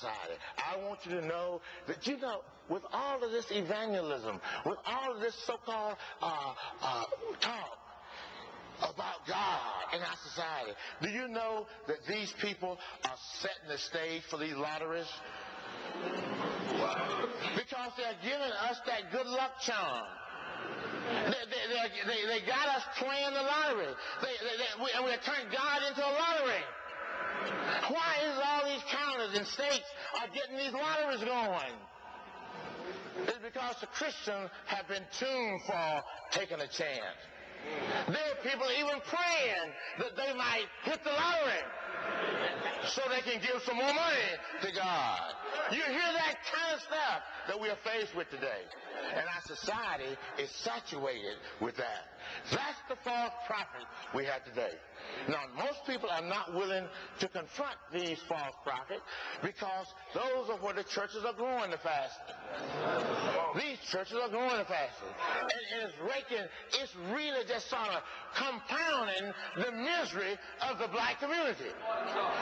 I want you to know that, you know, with all of this evangelism, with all of this so-called uh, uh, talk about God in our society, do you know that these people are setting the stage for these lotteries? Because they're giving us that good luck charm. They, they, they, they, got us playing the lottery. we, and we turned God into a lottery. Why is all these counties and states are getting these lotteries going? It's because the Christians have been tuned for taking a chance. There are people even praying that they might hit the lottery so they can give some more money to God. You hear that kind of stuff that we are faced with today. And our society is saturated with that. That's the false prophet we have today. Now, most people are not willing to confront these false prophets because those are where the churches are growing the fastest. These churches are growing the fastest. And, and it's raking, it's really just sort of compounding the misery of the black community.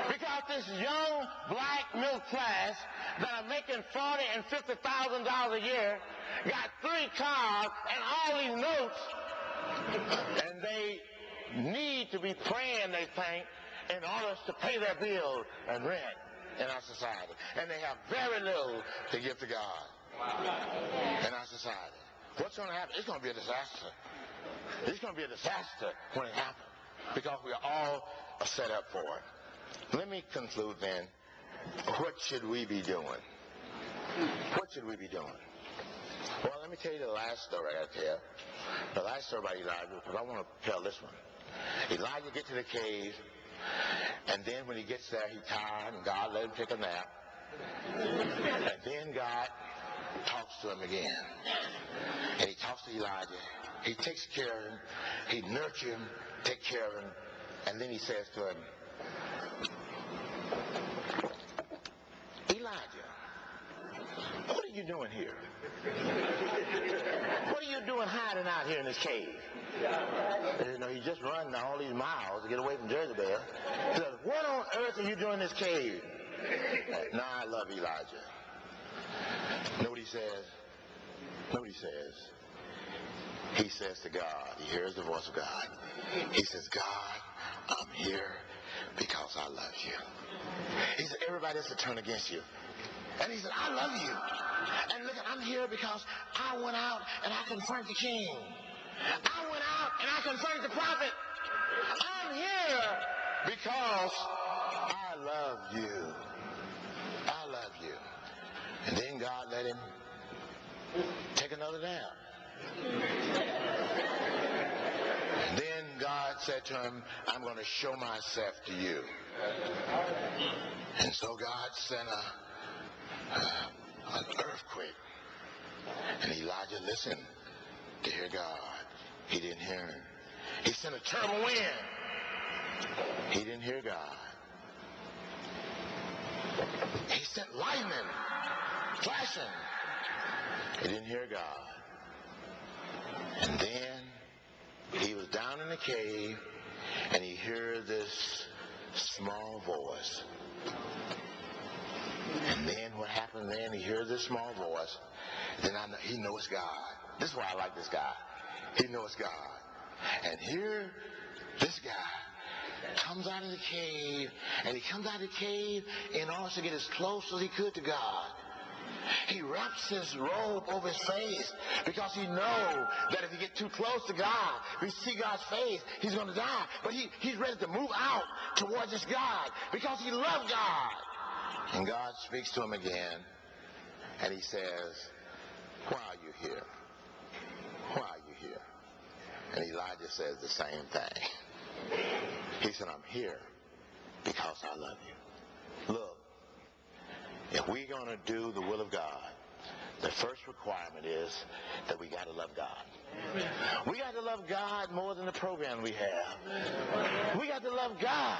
Because this young black middle class that are making forty and fifty thousand dollars a year got three cars and all these notes, and they need to be praying, they think, in order to pay their bills and rent in our society. And they have very little to give to God in our society. What's going to happen? It's going to be a disaster. It's going to be a disaster when it happens because we are all set up for. Let me conclude then. What should we be doing? What should we be doing? Well, let me tell you the last story I tell. The last story about Elijah, because I want to tell this one. Elijah gets to the cave, and then when he gets there, he's tired, and God let him take a nap. And then God talks to him again. And he talks to Elijah. He takes care of him. He nurtures him, take care of him. And then he says to him, Elijah, what are you doing here? What are you doing hiding out here in this cave? You know, he just run all these miles to get away from Jezebel. He says, what on earth are you doing in this cave? Now I love Elijah. Know what he says? Know what he says? He says to God, he hears the voice of God. He says, God, I'm here because I love you. He said, everybody else will turn against you. And he said, I love you. And look, I'm here because I went out and I confronted the king. I went out and I confronted the prophet. I'm here because I love you. I love you. And then God let him take another nap. Then God said to him, I'm going to show myself to you. And so God sent a, uh, an earthquake. And Elijah listened to hear God. He didn't hear him. He sent a terrible wind. He didn't hear God. He sent lightning, flashing. He didn't hear God. And then he was down in the cave and he heard this small voice. And then what happened then, he hears this small voice. Then I know, he knows God. This is why I like this guy. He knows God. And here, this guy comes out of the cave, and he comes out of the cave in order to get as close as he could to God. He wraps his robe over his face because he knows that if he get too close to God, if he see God's face, he's going to die. But he, he's ready to move out towards his God because he loves God. And God speaks to him again, and he says, why are you here? Why are you here? And Elijah says the same thing. He said, I'm here because I love you. If we're going to do the will of God, the first requirement is that we got to love God. We got to love God more than the program we have. We got to love God.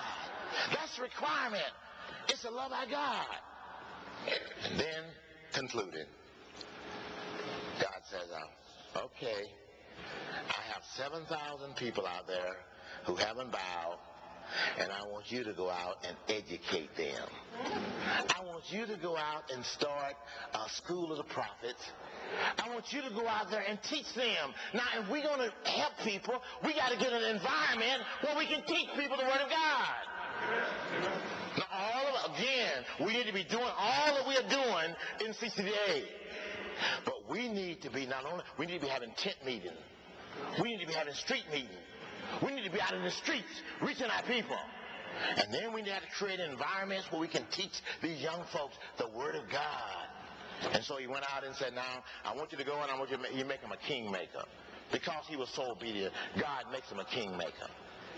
That's the requirement. It's to love our God. And then concluding, God says, uh, okay, I have 7,000 people out there who haven't bowed, and I want you to go out and educate them. I want you to go out and start a school of the prophets. I want you to go out there and teach them. Now, if we're going to help people, we got to get an environment where we can teach people the Word of God. Now, all of again, we need to be doing all that we are doing in CCDA. But we need to be not only, we need to be having tent meetings. We need to be having street meetings. We need to be out in the streets reaching our people. And then we need to create environments where we can teach these young folks the Word of God. And so he went out and said, now, I want you to go and I want you to make, you make him a kingmaker. Because he was so obedient, God makes him a kingmaker.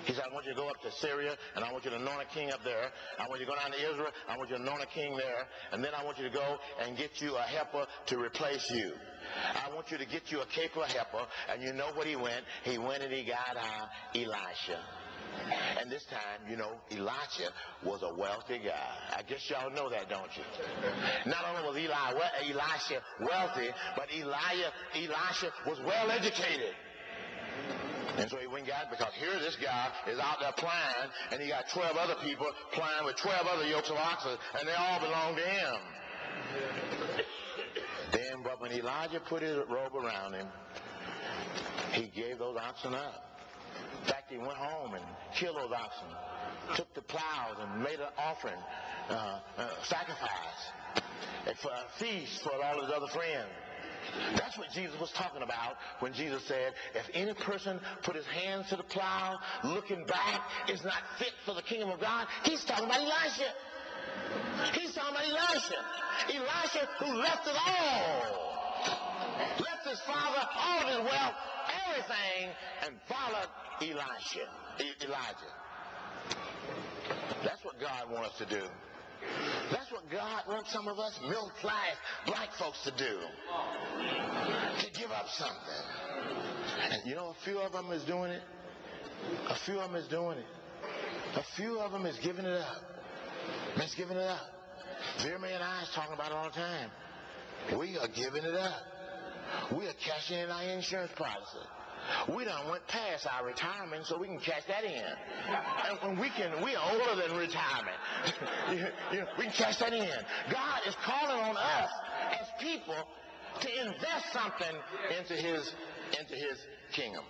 He said, I want you to go up to Syria, and I want you to anoint a king up there. I want you to go down to Israel. I want you to anoint a king there. And then I want you to go and get you a helper to replace you. I want you to get you a capable helper. And you know what he went? He went and he got uh, Elisha. And this time, you know, Elisha was a wealthy guy. I guess y'all know that, don't you? Not only was Eli, Elisha wealthy, but Elijah, Elisha was well educated. And so he got because here this guy is out there plowing, and he got 12 other people plowing with 12 other yokes of oxen, and they all belong to him. then, but when Elijah put his robe around him, he gave those oxen up. In fact, he went home and killed those oxen, took the plows and made an offering, uh, uh, sacrifice, a feast for all his other friends. That's what Jesus was talking about when Jesus said, if any person put his hands to the plow, looking back, is not fit for the kingdom of God. He's talking about Elisha. He's talking about Elisha. Elisha who left it all. Left his father, all of his wealth, everything, and followed Elisha. Elijah. That's what God wants us to do. That's what God wants some of us middle class black folks to do. To give up something. And you know, a few of them is doing it. A few of them is doing it. A few of them is giving it up. It's giving it up. Vera and I is talking about it all the time. We are giving it up. We are cashing in our insurance policy. We done went past our retirement, so we can cash that in. And we can, we are older than retirement. you, we can cash that in. God is calling on us as people to invest something into His into His kingdom.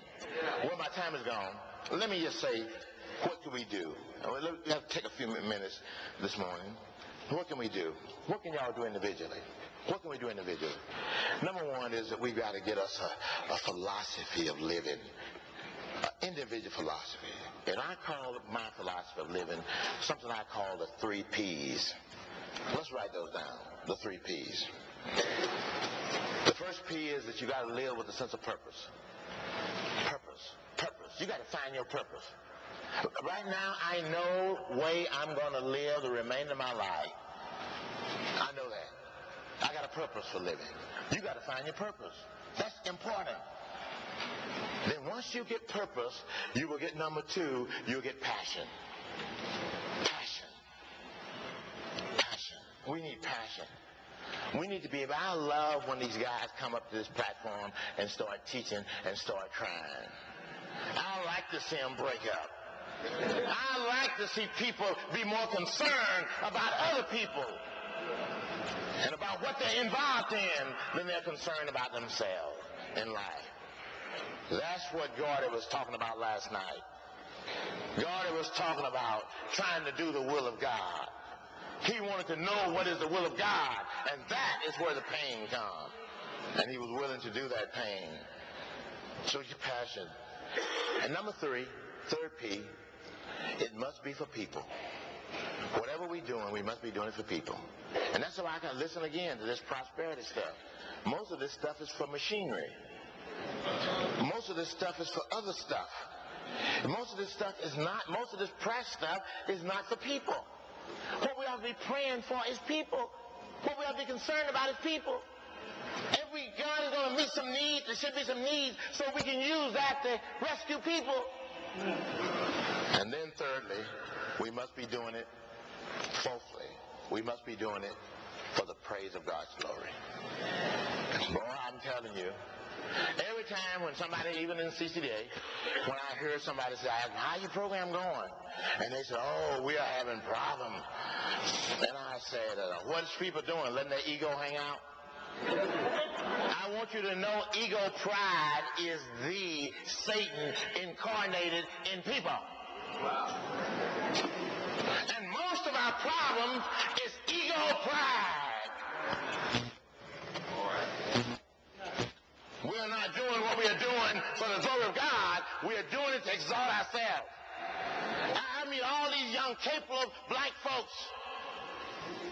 Well, my time is gone. Let me just say, what can we do? To take a few minutes this morning. What can we do? What can y'all do individually? What can we do individually? Number one is that we've got to get us a, a philosophy of living, an individual philosophy. And I call my philosophy of living something I call the three P's. Let's write those down, the three P's. The first P is that you got to live with a sense of purpose. Purpose. Purpose. You got to find your purpose. Right now, I know way I'm going to live the remainder of my life. I know that. I got a purpose for living. You got to find your purpose. That's important. Then once you get purpose, you will get number two, you'll get passion. Passion. Passion. We need passion. We need to be able, I love when these guys come up to this platform and start teaching and start crying. I like to see them break up. I like to see people be more concerned about other people and about what they're involved in than they're concerned about themselves in life. That's what Gordy was talking about last night. Gordy was talking about trying to do the will of God. He wanted to know what is the will of God, and that is where the pain comes. And he was willing to do that pain. So your passion. And number three, third P, it must be for people. Whatever we're doing, we must be doing it for people. And that's why I can listen again to this prosperity stuff. Most of this stuff is for machinery. Most of this stuff is for other stuff. Most of this stuff is not, most of this press stuff is not for people. What we ought to be praying for is people. What we ought to be concerned about is people. Every God is going to meet some needs. There should be some needs so we can use that to rescue people. And then thirdly, we must be doing it fourthly. We must be doing it for the praise of God's glory. Boy, I'm telling you, every time when somebody, even in CCDA, when I hear somebody say, how your program going? And they say, oh, we are having problems. And I said, uh, what's people doing? Letting their ego hang out? I want you to know ego pride is the Satan incarnated in people. Wow. And most of our problems is ego pride. We're not doing what we are doing for the glory of God. We are doing it to exalt ourselves. I meet all these young, capable black folks,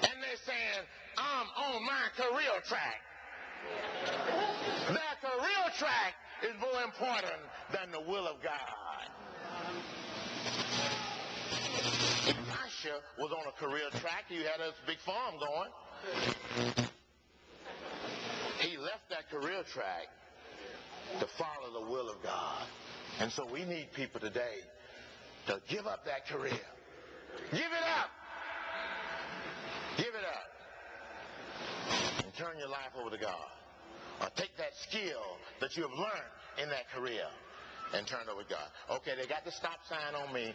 and they're saying, I'm on my career track. Their career track is more important than the will of God. Was on a career track. He had a big farm going. He left that career track to follow the will of God. And so we need people today to give up that career. Give it up. Give it up. And turn your life over to God. Or take that skill that you have learned in that career and turn it over to God. Okay, they got the stop sign on me.